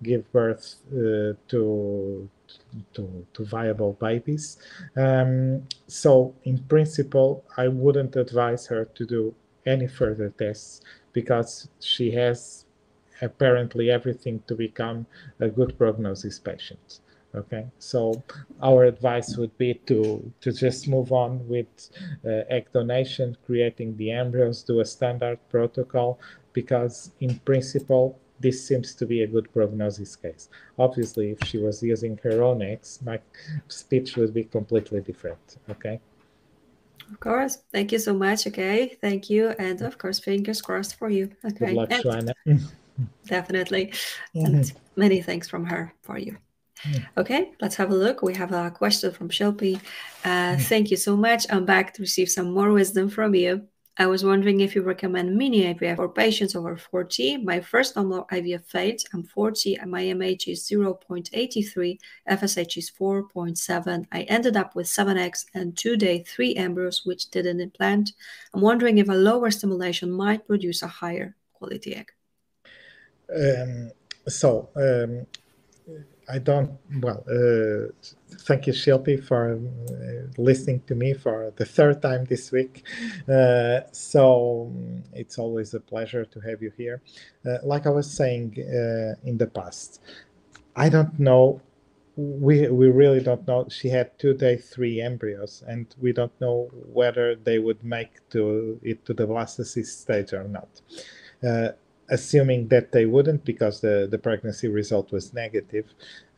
give birth uh, to, to, to viable babies. Um, so in principle, I wouldn't advise her to do any further tests because she has apparently everything to become a good prognosis patient okay? So our advice would be to to just move on with uh, egg donation creating the embryos do a standard protocol because in principle this seems to be a good prognosis case. Obviously if she was using her own eggs my speech would be completely different okay? Of course. Thank you so much okay? Thank you and of course fingers crossed for you okay? Good luck, definitely. Mm-hmm. and many thanks from her for you Okay, let's have a look. We have a question from Shilpi. Uh, thank you so much. I'm back to receive some more wisdom from you. I was wondering if you recommend mini IVF for patients over 40. My first normal IVF failed. I'm 40 and my AMH is 0.83, FSH is 4.7. I ended up with 7 eggs and 2 day 3 embryos, which didn't implant. I'm wondering if a lower stimulation might produce a higher quality egg. Um, so, um, I don't, well, uh, thank you, Shilpi, for uh, listening to me for the third time this week. Uh, so um, it's always a pleasure to have you here. Uh, like I was saying uh, in the past, I don't know. We, we really don't know. She had two day three embryos, and we don't know whether they would make to it to the blastocyst stage or not. Assuming that they wouldn't because the, the pregnancy result was negative,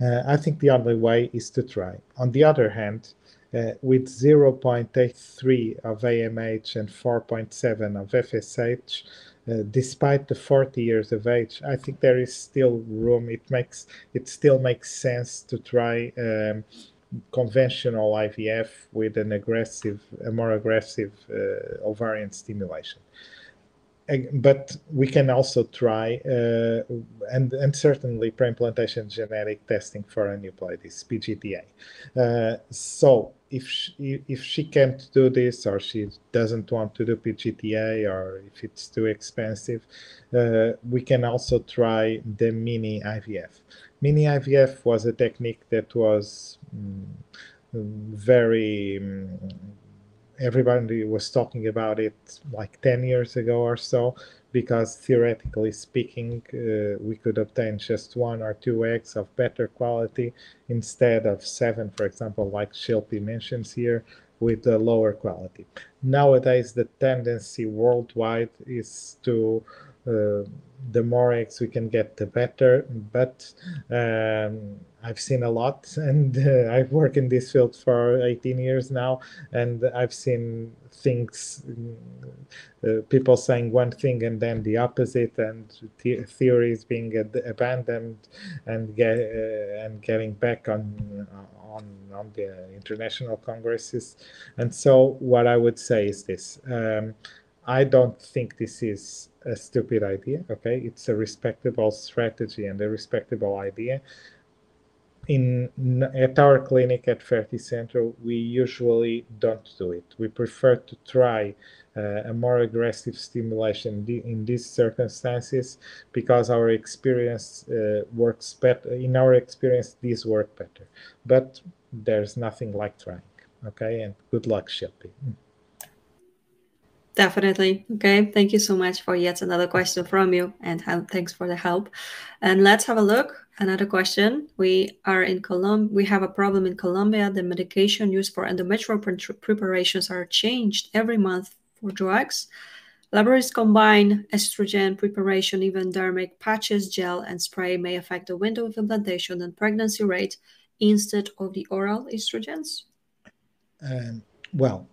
uh, I think the only way is to try. On the other hand, uh, with 0.83 of AMH and 4.7 of FSH, uh, despite the 40 years of age, I think there is still room. It makes it still makes sense to try um, conventional IVF with an aggressive, a more aggressive uh, ovarian stimulation but we can also try uh, and and certainly pre-implantation genetic testing for aneuploidies PGTA. Uh, so if she, if she can't do this or she doesn't want to do PGTA or if it's too expensive, uh, we can also try the mini IVF. Mini IVF was a technique that was mm, very um, everybody was talking about it like 10 years ago or so because theoretically speaking uh, we could obtain just one or two eggs of better quality instead of seven for example like Shilpi mentions here with the lower quality. Nowadays the tendency worldwide is to the more eggs we can get the better but um, I've seen a lot, and uh, I've worked in this field for 18 years now, and I've seen things, uh, people saying one thing and then the opposite, and the theories being ad- abandoned, and get uh, and getting back on on on the international congresses. And so, what I would say is this: um, I don't think this is a stupid idea. Okay, it's a respectable strategy and a respectable idea in at our clinic at FertiCentro, we usually don't do it. We prefer to try uh, a more aggressive stimulation in these circumstances because our experience uh, works better. In our experience, these work better. But there's nothing like trying. Okay, and good luck, Shilpi. Definitely. Okay. Thank you so much for yet another question from you, and thanks for the help. And let's have a look. Another question. We are in Colombia. We have a problem in Colombia. The medication used for endometrial pre preparations are changed every month for drugs. Laboratories combine estrogen preparation, even dermic patches, gel, and spray may affect the window of implantation and pregnancy rate instead of the oral estrogens. Um, well,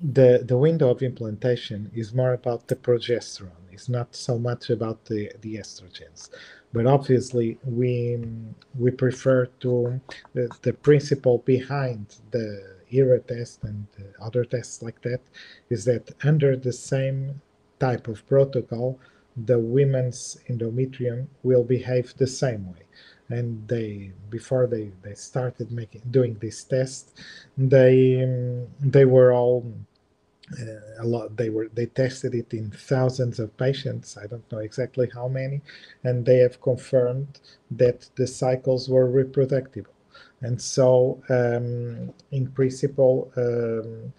the the window of implantation is more about the progesterone. It's not so much about the the estrogens, but obviously we we prefer to the, the principle behind the ERA test and other tests like that is that under the same type of protocol, the women's endometrium will behave the same way and they before they they started making doing this test they they were all uh, a lot they were they tested it in thousands of patients i don't know exactly how many and they have confirmed that the cycles were reproducible and so um, in principle um,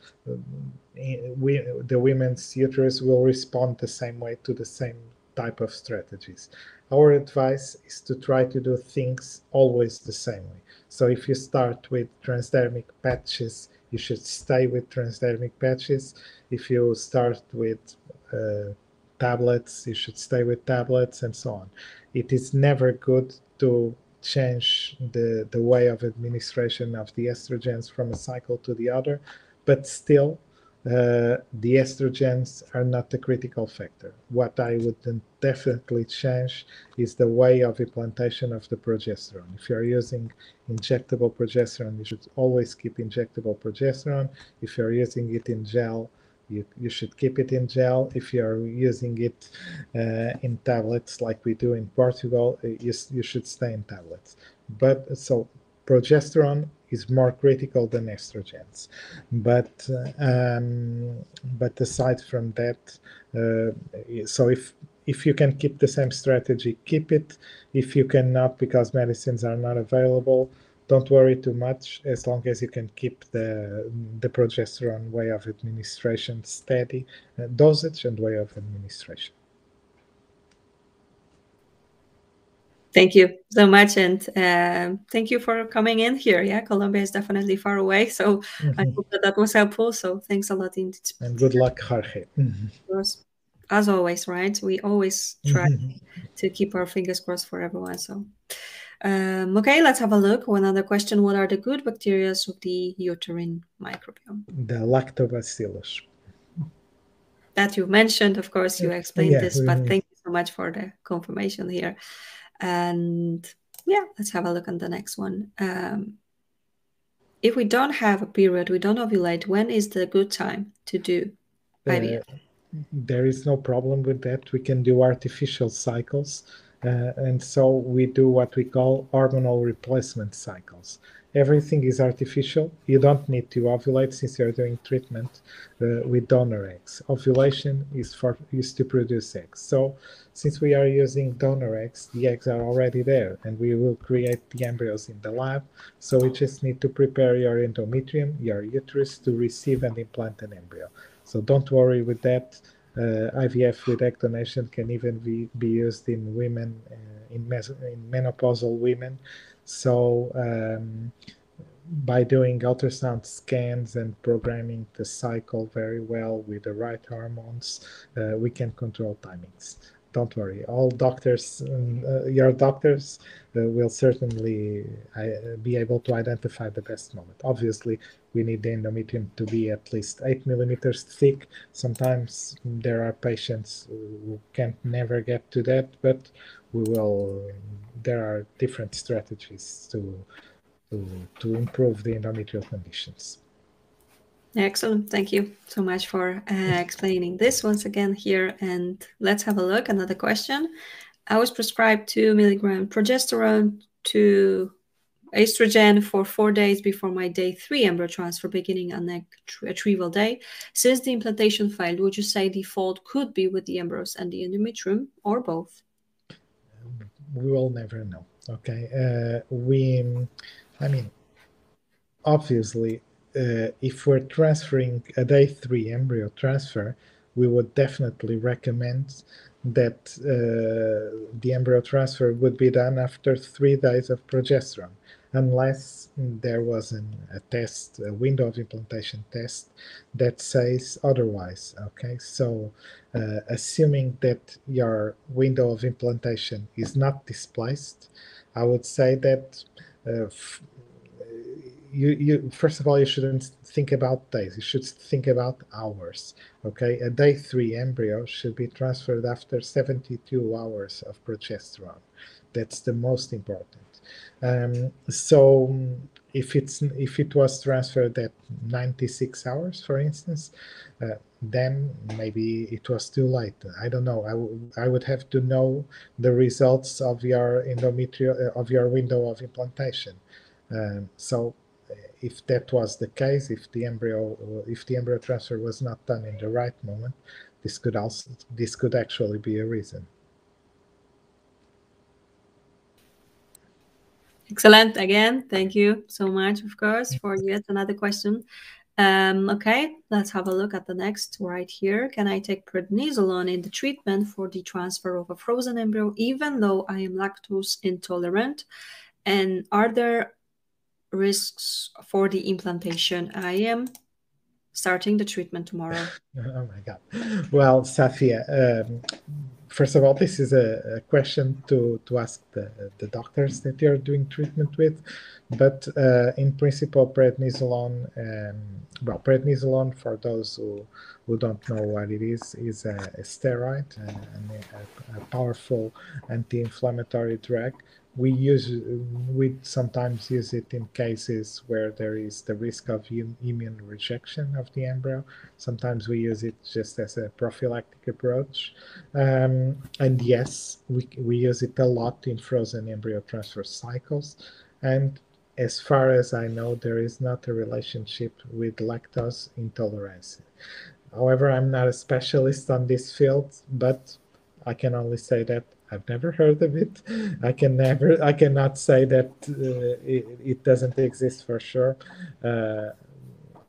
we, the women's uterus will respond the same way to the same type of strategies our advice is to try to do things always the same way. So if you start with transdermic patches, you should stay with transdermic patches. If you start with uh, tablets, you should stay with tablets and so on. It is never good to change the, the way of administration of the estrogens from a cycle to the other, but still uh, the estrogens are not the critical factor. What I would definitely change is the way of implantation of the progesterone. If you're using injectable progesterone, you should always keep injectable progesterone. If you're using it in gel, you, you should keep it in gel. If you're using it uh, in tablets like we do in Portugal, uh, you, you should stay in tablets. But so progesterone is more critical than estrogens. But um, but aside from that, uh, so if if you can keep the same strategy, keep it. If you cannot, because medicines are not available, don't worry too much. As long as you can keep the the progesterone way of administration steady, uh, dosage and way of administration. Thank you so much, and uh, thank you for coming in here. Yeah, Colombia is definitely far away, so mm-hmm. I hope that that was helpful. So thanks a lot, indeed. And good luck, Jorge. Mm-hmm. as always, right? We always try to keep our fingers crossed for everyone. So, um, okay, let's have a look. One other question: What are the good bacteria of the uterine microbiome? The lactobacillus. That you mentioned, of course, you explained yeah, this, but thank you so much for the confirmation here. And yeah, let's have a look on the next one. Um, if we don't have a period, we don't ovulate, when is the good time to do IVF? Uh, there is no problem with that. We can do artificial cycles. Uh, and so we do what we call hormonal replacement cycles everything is artificial. You don't need to ovulate since you're doing treatment uh, with donor eggs. Ovulation is for is to produce eggs. So since we are using donor eggs, the eggs are already there, and we will create the embryos in the lab. So we just need to prepare your endometrium, your uterus, to receive and implant an embryo. So don't worry with that. Uh, IVF with egg donation can even be, be used in women, uh, in, in menopausal women so um, by doing ultrasound scans and programming the cycle very well with the right hormones, uh, we can control timings. Don't worry, all doctors, um, uh, your doctors uh, will certainly uh, be able to identify the best moment. Obviously, we need the endometrium to be at least 8 millimeters thick. Sometimes there are patients who can never get to that, but we will there are different strategies to to, to improve the endometrial conditions. Excellent. Thank you so much for uh, explaining this once again here. And let's have a look. Another question. I was prescribed 2 milligram progesterone to estrogen for four days before my day three embryo transfer beginning on egg retrieval day. Since the implantation failed, would you say default could be with the embryos and the endometrium or both? we will never know. Okay, uh, we, I mean, obviously, uh, if we're transferring a day three embryo transfer, we would definitely recommend that uh, the embryo transfer would be done after three days of progesterone unless there was an, a test, a window of implantation test that says otherwise. Okay, so uh, assuming that your window of implantation is not displaced, I would say that uh, you, you first of all you shouldn't think about days you should think about hours okay a day three embryo should be transferred after 72 hours of progesterone that's the most important um, so if it's if it was transferred at 96 hours, for instance, uh, then maybe it was too late. I don't know. I, I would have to know the results of your endometrial of your window of implantation. Um, so if that was the case, if the embryo if the embryo transfer was not done in the right moment, this could also this could actually be a reason. Excellent. Again, thank you so much, of course, for yet another question. Um, okay, let's have a look at the next right here. Can I take prednisolone in the treatment for the transfer of a frozen embryo, even though I am lactose intolerant? And are there risks for the implantation? I am starting the treatment tomorrow. oh my God. Well, Safia, um, first of all, this is a, a, question to, to ask the, the doctors that you're doing treatment with. But uh, in principle, prednisolone, um, well, prednisolone, for those who, who don't know what it is, is a, a steroid, uh, a, a, powerful anti-inflammatory drug we use we sometimes use it in cases where there is the risk of immune rejection of the embryo. Sometimes we use it just as a prophylactic approach. Um, and yes we, we use it a lot in frozen embryo transfer cycles. And as far as i know there is not a relationship with lactose intolerance. However i'm not a specialist on this field but i can only say that I've never heard of it. I can never, I cannot say that uh, it, it, doesn't exist for sure. Uh,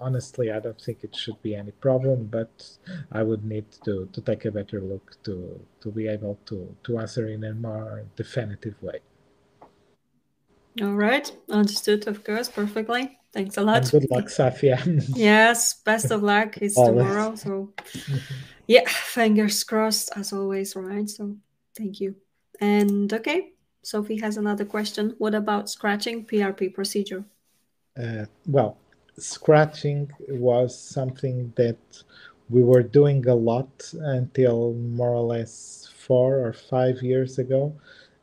honestly, I don't think it should be any problem, but I would need to, to take a better look to, to be able to, to answer in a more definitive way. All right, understood, of course, perfectly. Thanks a lot. And good luck, Safia. yes, best of luck. It's tomorrow, so yeah, fingers crossed as always, right? So thank you. And okay, Sophie has another question. What about scratching PRP procedure? Uh, well, scratching was something that we were doing a lot until more or less four or five years ago.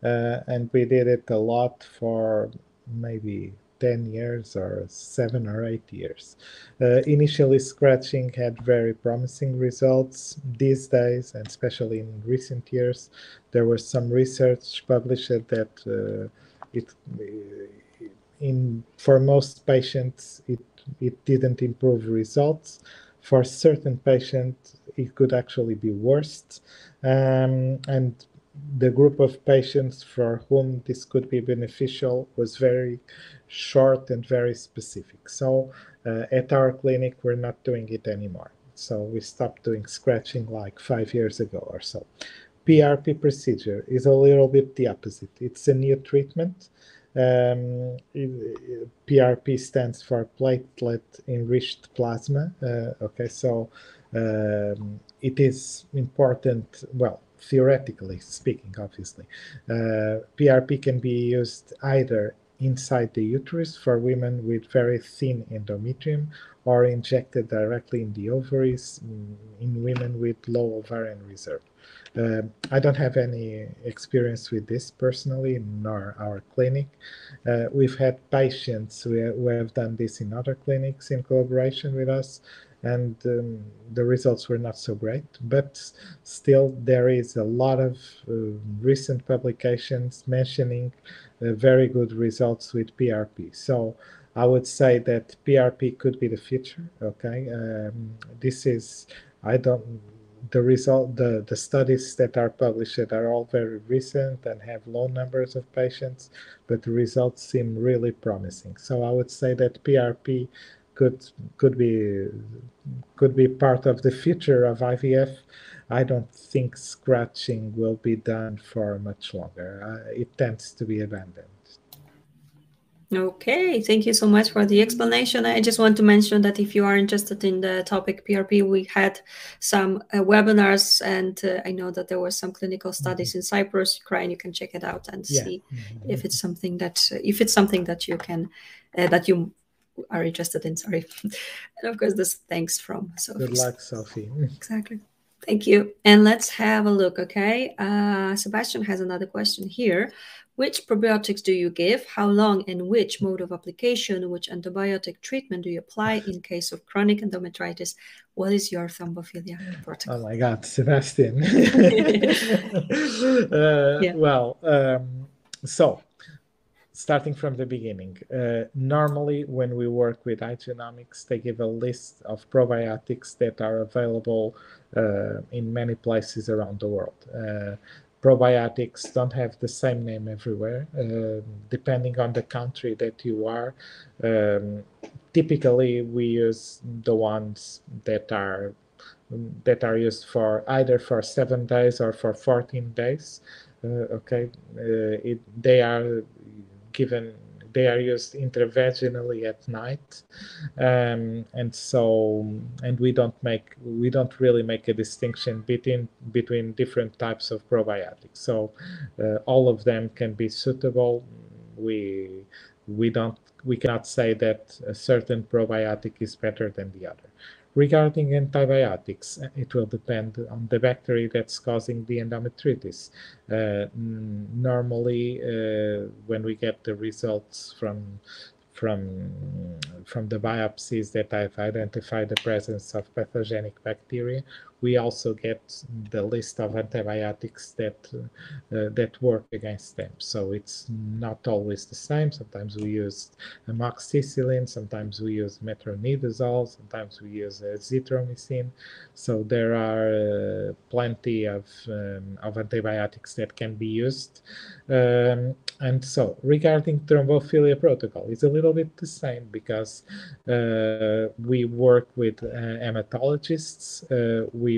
Uh, and we did it a lot for maybe 10 years or seven or eight years. Uh, initially, scratching had very promising results. These days, and especially in recent years, there was some research published that uh, it, in for most patients, it, it didn't improve results. For certain patients, it could actually be worse. Um, and the group of patients for whom this could be beneficial was very short and very specific. So uh, at our clinic, we're not doing it anymore. So we stopped doing scratching like five years ago or so. PRP procedure is a little bit the opposite. It's a new treatment. Um, PRP stands for platelet enriched plasma. Uh, okay, so um, it is important. Well, theoretically speaking, obviously, uh, PRP can be used either inside the uterus for women with very thin endometrium or injected directly in the ovaries in women with low ovarian reserve. Uh, I don't have any experience with this personally, nor our clinic. Uh, we've had patients who, have done this in other clinics in collaboration with us, and um, the results were not so great. But still, there is a lot of uh, recent publications mentioning uh, very good results with PRP. So I would say that PRP could be the future. Okay, um, this is I don't the result the the studies that are published are all very recent and have low numbers of patients but the results seem really promising so i would say that prp could could be could be part of the future of IVF. I don't think scratching will be done for much longer. Uh, it tends to be abandoned. Okay, thank you so much for the explanation. I just want to mention that if you are interested in the topic PRP, we had some uh, webinars, and uh, I know that there were some clinical studies mm -hmm. in Cyprus, Ukraine. You can check it out and yeah. see mm -hmm. if it's something that if it's something that you can uh, that you are interested in. Sorry. and of course, this thanks from Sophie. Good luck, Sophie. exactly. Thank you. And let's have a look, okay? Uh, Sebastian has another question here. Which probiotics do you give? How long and which mode of application? Which antibiotic treatment do you apply in case of chronic endometritis? What is your thrombophilia protocol? Oh my God, Sebastian. uh, yeah. Well, um, so starting from the beginning. Uh, normally, when we work with Igenomix, they give a list of probiotics that are available uh, in many places around the world. Uh, probiotics don't have the same name everywhere, uh, depending on the country that you are. Um, typically, we use the ones that are that are used for either for seven days or for 14 days. Uh, okay, uh, it, they are given they are used intravaginally at night. Um, and so and we don't make we don't really make a distinction between between different types of probiotics. So uh, all of them can be suitable. We we don't we cannot say that a certain probiotic is better than the other Regarding antibiotics, it will depend on the bacteria that's causing the endometritis. Uh, normally, uh, when we get the results from from from the biopsies that I've identified the presence of pathogenic bacteria, we also get the list of antibiotics that uh, that work against them. So it's not always the same. Sometimes we use amoxicillin, sometimes we use metronidazole, sometimes we use azithromycin. So there are uh, plenty of um, of antibiotics that can be used. Um, and so regarding thrombophilia protocol, it's a little bit the same because uh, we work with uh, hematologists. Uh, we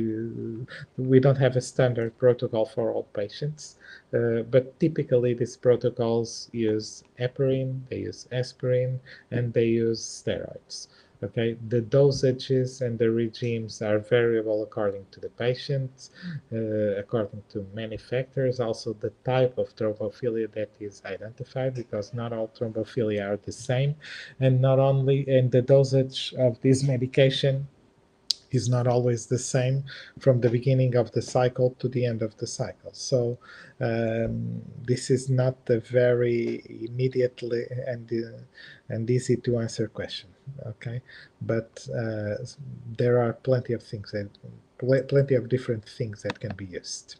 we don't have a standard protocol for all patients, uh, but typically these protocols use heparin, they use aspirin, and they use steroids. Okay, the dosages and the regimes are variable according to the patient, uh, according to many factors. Also, the type of thrombophilia that is identified, because not all thrombophilia are the same, and not only and the dosage of this medication is not always the same from the beginning of the cycle to the end of the cycle. So um, this is not a very immediately and uh, and easy to answer question. Okay, but uh, there are plenty of things that pl plenty of different things that can be used.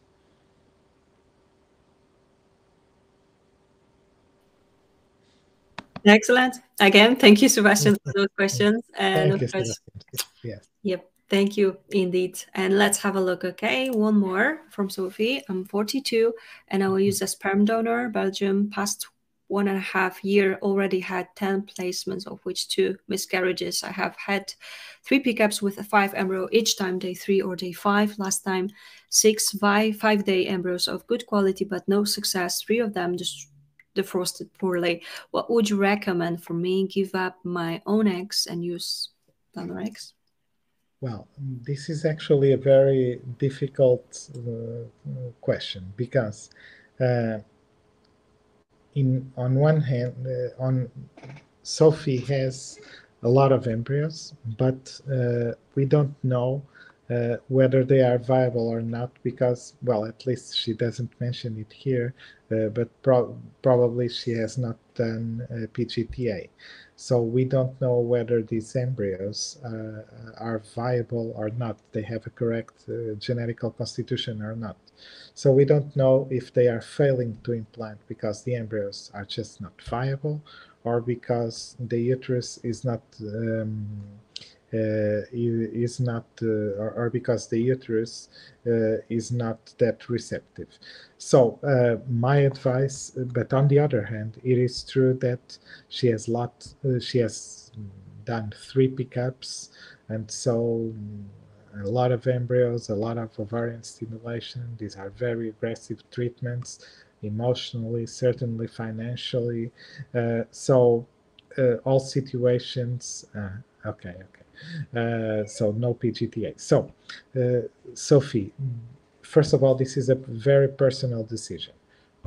Excellent. Again, thank you, Sebastian, for those questions. And thank you, Sebastian. Yes. Yep. Thank you indeed. And let's have a look. Okay, one more from Sophie. I'm 42 and I will use a sperm donor, Belgium, past one and a half year already had 10 placements of which two miscarriages. I have had three pickups with a five embryo each time day three or day five. Last time six five five day embryos of good quality but no success. Three of them just defrosted poorly. What would you recommend for me? Give up my own eggs and use donor eggs well, this is actually a very difficult uh, question because, uh, in on one hand, uh, on Sophie has a lot of embryos, but uh, we don't know uh, whether they are viable or not because, well, at least she doesn't mention it here, uh, but pro probably she has not done PGTA. So we don't know whether these embryos uh, are viable or not. They have a correct uh, genetical constitution or not. So we don't know if they are failing to implant because the embryos are just not viable or because the uterus is not um, uh, is not, uh, or, because the uterus uh, is not that receptive. So my advice, but on the other hand, it is true that she has lot, she has done three pickups, and so a lot of embryos, a lot of ovarian stimulation. These are very aggressive treatments, emotionally, certainly financially. Uh, so, uh, all situations. Uh, okay, okay. Uh, so no PGTA. So, uh, Sophie, first of all, this is a very personal decision.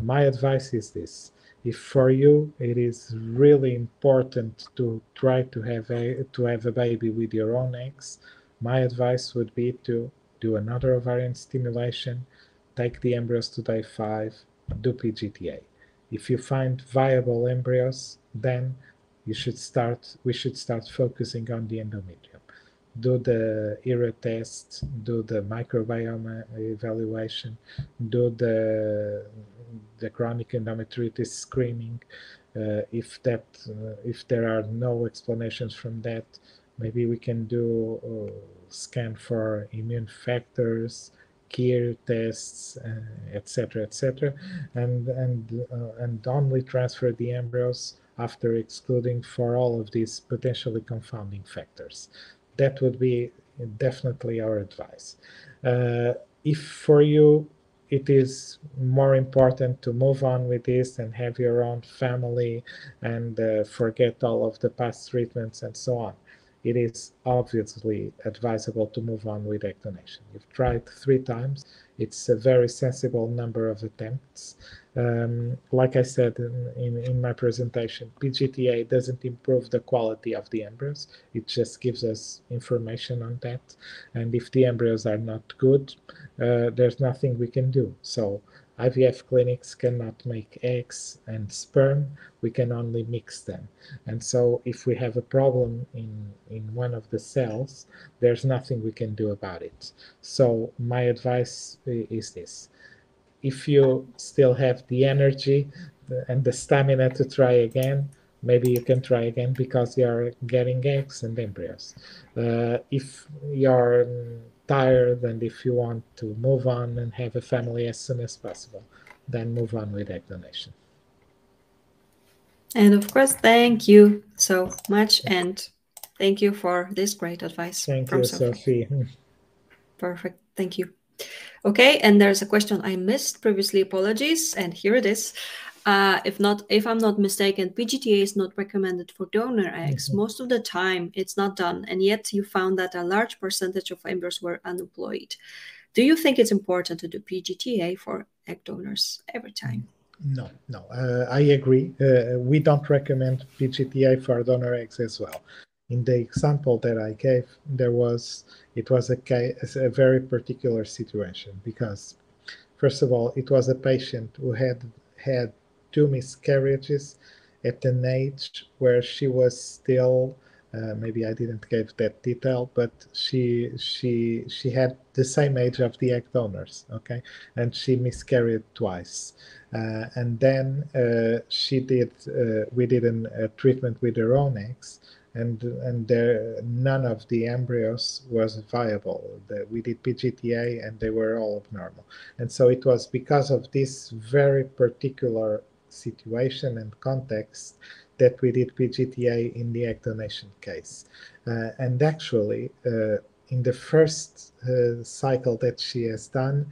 My advice is this. If for you it is really important to try to have a to have a baby with your own eggs, my advice would be to do another ovarian stimulation, take the embryos to day five, do PGTA. If you find viable embryos, then you should start we should start focusing on the endometrium do the ERA test do the microbiome evaluation do the the chronic endometritis screening uh, if that uh, if there are no explanations from that maybe we can do uh, scan for immune factors KIR tests, etc., uh, etc., et and and uh, and only transfer the embryos after excluding for all of these potentially confounding factors. That would be definitely our advice. Uh, if for you it is more important to move on with this and have your own family and uh, forget all of the past treatments and so on, it is obviously advisable to move on with egg donation. You've tried three times. It's a very sensible number of attempts. Um, like I said in, in, in, my presentation, PGTA doesn't improve the quality of the embryos. It just gives us information on that. And if the embryos are not good, uh, there's nothing we can do. So IVF clinics cannot make eggs and sperm. We can only mix them. And so if we have a problem in, in one of the cells, there's nothing we can do about it. So my advice is this if you still have the energy and the stamina to try again, maybe you can try again because you're getting eggs and embryos. Uh, if you're tired and if you want to move on and have a family as soon as possible, then move on with egg donation. And of course, thank you so much. And thank you for this great advice. Thank you, Sophie. Sophie. Perfect. Thank you. Okay, and there's a question I missed previously. Apologies, and here it is. Uh, if not, if I'm not mistaken, PGTA is not recommended for donor eggs. Mm -hmm. Most of the time, it's not done, and yet you found that a large percentage of embryos were aneuploid. Do you think it's important to do PGTA for egg donors every time? No, no, uh, I agree. Uh, we don't recommend PGTA for donor eggs as well. In the example that I gave, there was it was a case, a very particular situation because, first of all, it was a patient who had had two miscarriages at an age where she was still uh, maybe I didn't give that detail, but she she she had the same age of the egg donors, okay, and she miscarried twice, uh, and then uh, she did uh, we did a treatment with her own eggs, and and there none of the embryos was viable. We did PGTA and they were all abnormal, and so it was because of this very particular situation and context that we did PGTA in the egg donation case. Uh, and actually, uh, in the first uh, cycle that she has done,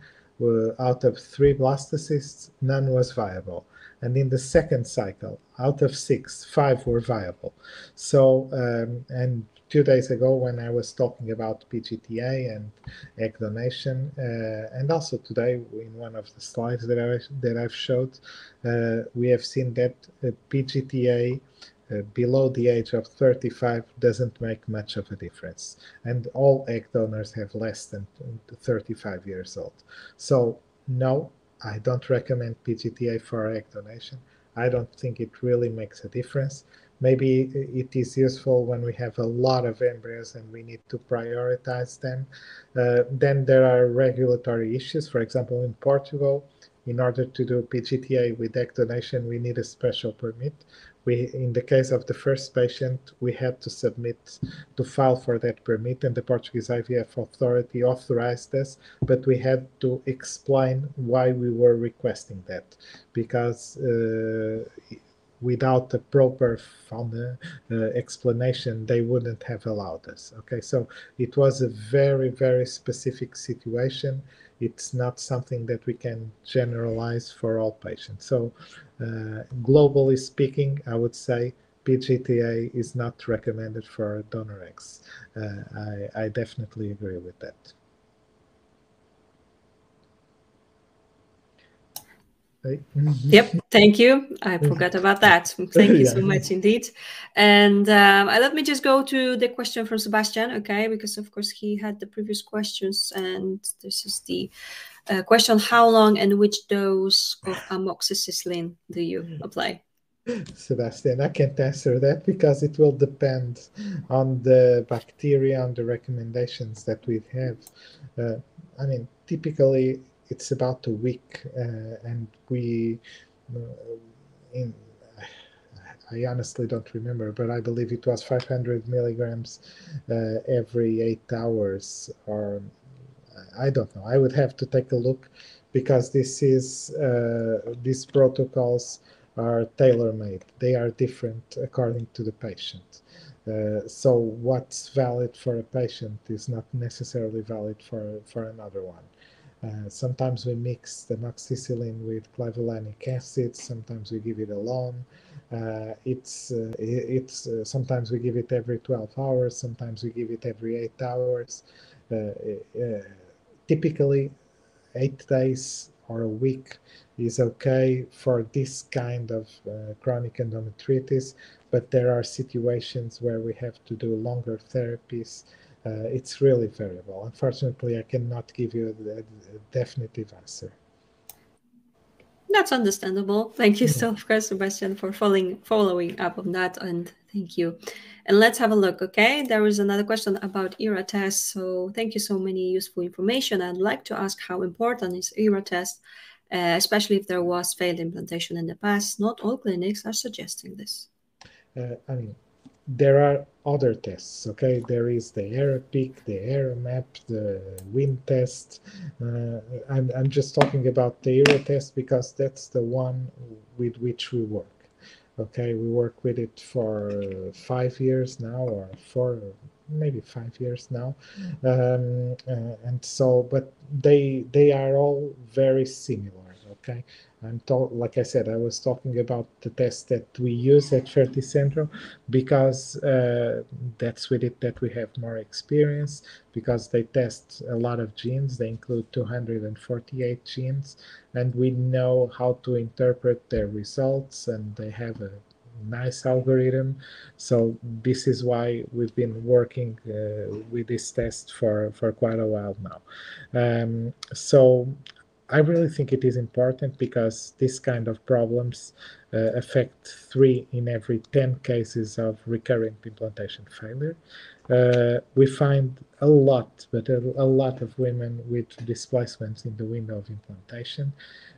out of three blastocysts, none was viable. And in the second cycle, out of six, five were viable. So, um, and two days ago when I was talking about PGTA and egg donation, uh, and also today in one of the slides that I that I've showed, uh, we have seen that uh, PGTA uh, below the age of 35 doesn't make much of a difference, and all egg donors have less than 35 years old. So no, I don't recommend PGTA for egg donation. I don't think it really makes a difference maybe it is useful when we have a lot of embryos and we need to prioritize them. Uh, then there are regulatory issues. For example, in Portugal, in order to do PGTA with egg donation, we need a special permit. We, in the case of the first patient, we had to submit to file for that permit, and the Portuguese IVF authority authorized us, but we had to explain why we were requesting that because uh, without a proper uh, explanation, they wouldn't have allowed us. Okay, so it was a very, very specific situation. It's not something that we can generalize for all patients. So, uh, globally speaking, I would say PGTA is not recommended for donor eggs. Uh, I, I definitely agree with that. Mm-hmm. Yep, thank you. I forgot about that. Thank you yeah. so much indeed. And um, let me just go to the question from Sebastian, okay? Because of course he had the previous questions, and this is the uh, question: How long and which dose of amoxicillin do you apply? Sebastian, I can't answer that because it will depend on the bacteria, on the recommendations that we have. Uh, I mean, typically it's about a week, uh, and we uh, in I honestly don't remember, but I believe it was 500 milligrams uh, every eight hours, or I don't know. I would have to take a look because this is uh, these protocols are tailor-made. They are different according to the patient. Uh, so what's valid for a patient is not necessarily valid for for another one. Uh, sometimes we mix the amoxicillin with clavulanic acid. Sometimes we give it alone. Uh, it's uh, it's uh, sometimes we give it every 12 hours. Sometimes we give it every eight hours. Uh, uh, typically, eight days or a week is okay for this kind of chronic endometritis. But there are situations where we have to do longer therapies it's really variable. Unfortunately, I cannot give you a, definitive answer. That's understandable. Thank you so much, Sebastian, for following following up on that, and thank you. And let's have a look. Okay, there is another question about ERA test. So thank you so many useful information. I'd like to ask how important is ERA test, uh, especially if there was failed implantation in the past. Not all clinics are suggesting this. Uh, I mean, there are other tests okay? There is the ERPeak the ERMap the wind test uh, I'm, I'm just talking about the ERA test because that's the one with which we work okay? We work with it for five years now or four maybe five years now, um, uh, and so but they they are all very similar. Okay, I'm told, like I said, I was talking about the test that we use at FertiCentro because uh, that's with it that we have more experience because they test a lot of genes. They include 248 genes, and we know how to interpret their results, and they have a nice algorithm. So this is why we've been working uh, with this test for, for quite a while now. Um, so I really think it is important because this kind of problems uh, affect three in every 10 cases of recurrent implantation failure. Uh, we find a lot, but a, a, lot of women with displacements in the window of implantation.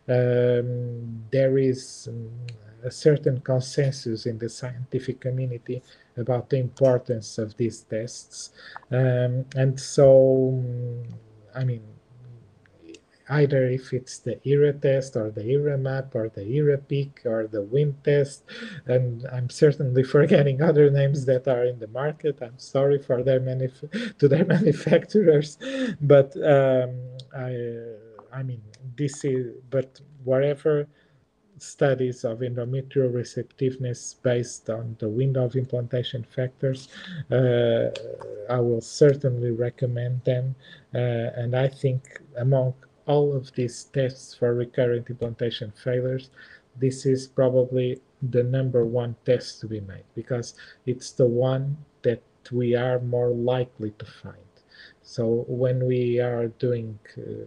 Um, there is um, a certain consensus in the scientific community about the importance of these tests. Um, and so, I mean, either if it's the ERA test or the ERA map or the ERA peak or the WIM test. And I'm certainly forgetting other names that are in the market. I'm sorry for their manuf- to their manufacturers, but um, I, I mean, this is, but whatever studies of endometrial receptiveness based on the window of implantation factors. Uh, I will certainly recommend them. Uh, and I think among all of these tests for recurrent implantation failures, this is probably the number one test to be made because it's the one that we are more likely to find. So when we are doing, uh,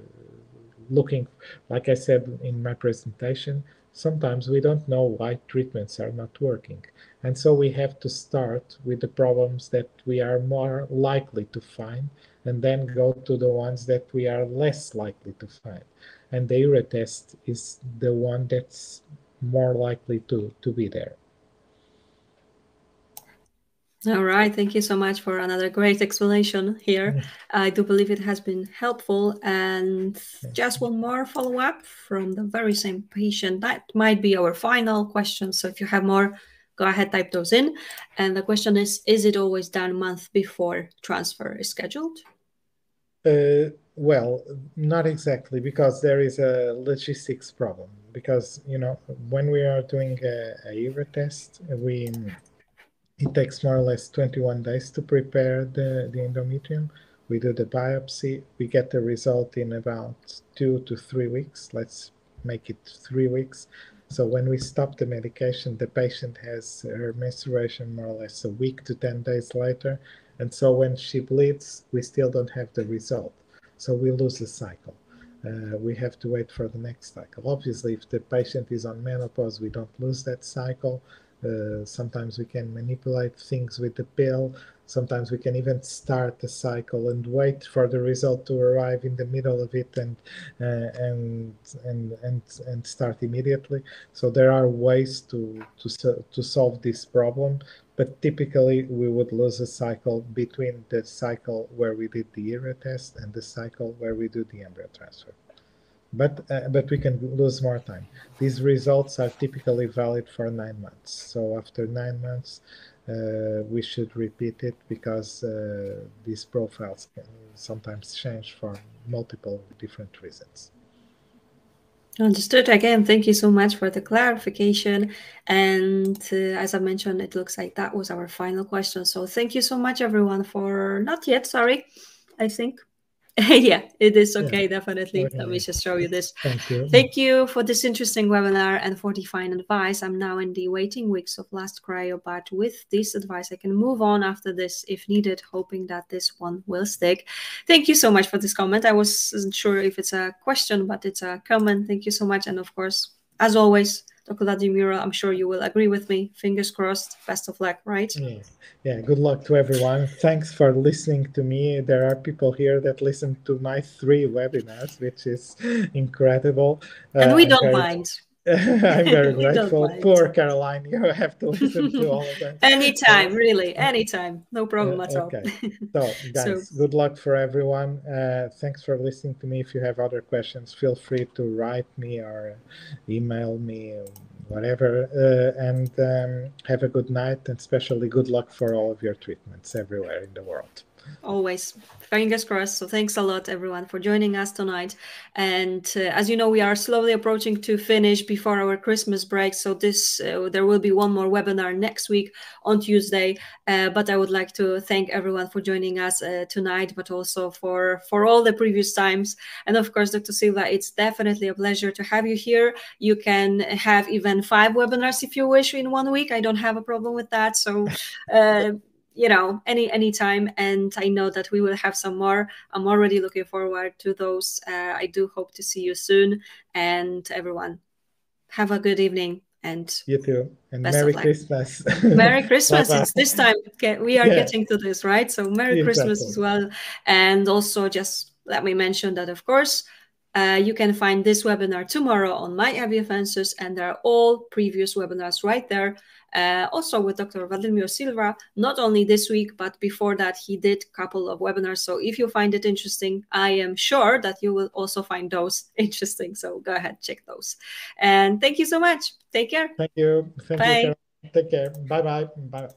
looking, like I said in my presentation, sometimes we don't know why treatments are not working. And so we have to start with the problems that we are more likely to find and then go to the ones that we are less likely to find. And the ERA test is the one that's more likely to, to be there. All right, thank you so much for another great explanation here. I do believe it has been helpful. And just one more follow up from the very same patient. That might be our final question. So if you have more, go ahead, type those in. And the question is Is it always done a month before transfer is scheduled? Uh, well, not exactly, because there is a logistics problem. Because, you know, when we are doing a, a ERA test, we it takes more or less 21 days to prepare the, the endometrium. We do the biopsy. We get the result in about two to three weeks. Let's make it three weeks. So when we stop the medication, the patient has her menstruation more or less a week to 10 days later. And so when she bleeds, we still don't have the result. So we lose the cycle. Uh, we have to wait for the next cycle. Obviously, if the patient is on menopause, we don't lose that cycle. Uh, sometimes we can manipulate things with the pill. Sometimes we can even start the cycle and wait for the result to arrive in the middle of it and uh, and and and and start immediately. So there are ways to to to solve this problem, but typically we would lose a cycle between the cycle where we did the ERA test and the cycle where we do the embryo transfer but uh, but we can lose more time. These results are typically valid for nine months. So after nine months, uh, we should repeat it because uh, these profiles can sometimes change for multiple different reasons. Understood. Again, thank you so much for the clarification. And uh, as I mentioned, it looks like that was our final question. So thank you so much, everyone, for not yet, sorry, I think yeah, it is okay, yeah. definitely. Okay. Let me just show you this. Thank you. Thank you for this interesting webinar and for the fine advice. I'm now in the waiting weeks of last cryo, but with this advice, I can move on after this if needed, hoping that this one will stick. Thank you so much for this comment. I wasn't sure if it's a question, but it's a comment. Thank you so much. And of course, as always, Dr. Vladimiro, I'm sure you will agree with me. Fingers crossed. Best of luck, right? Yeah. yeah, good luck to everyone. Thanks for listening to me. There are people here that listen to my three webinars, which is incredible. And we uh, don't mind. I'm very grateful. Poor Caroline, you have to listen to all of them. anytime, really, anytime. No problem uh, at okay. all. so, guys, so, good luck for everyone. Uh, thanks for listening to me. If you have other questions, feel free to write me or email me. whatever. Uh, and um, have a good night and especially good luck for all of your treatments everywhere in the world. Always. Fingers crossed. So thanks a lot, everyone, for joining us tonight. And uh, as you know, we are slowly approaching to finish before our Christmas break. So this uh, there will be one more webinar next week on Tuesday. Uh, but I would like to thank everyone for joining us uh, tonight, but also for for all the previous times. And of course, Dr. Silva, it's definitely a pleasure to have you here. You can have even five webinars if you wish in one week. I don't have a problem with that. So. You know any any time and i know that we will have some more. I'm already looking forward to those. Uh, i do hope to see you soon and everyone have a good evening and you too and merry christmas. Merry christmas. It's this time we are yeah. getting to this right? So merry exactly. christmas as well. And also just let me mention that of course uh, you can find this webinar tomorrow on MyIVFanswers, and there are all previous webinars right there uh, also with Dr. Vladimir Silva, not only this week, but before that, he did a couple of webinars. So if you find it interesting, I am sure that you will also find those interesting. So go ahead, check those. And thank you so much. Take care. Thank you. Thank Bye. you. Take care. Bye-bye. Bye.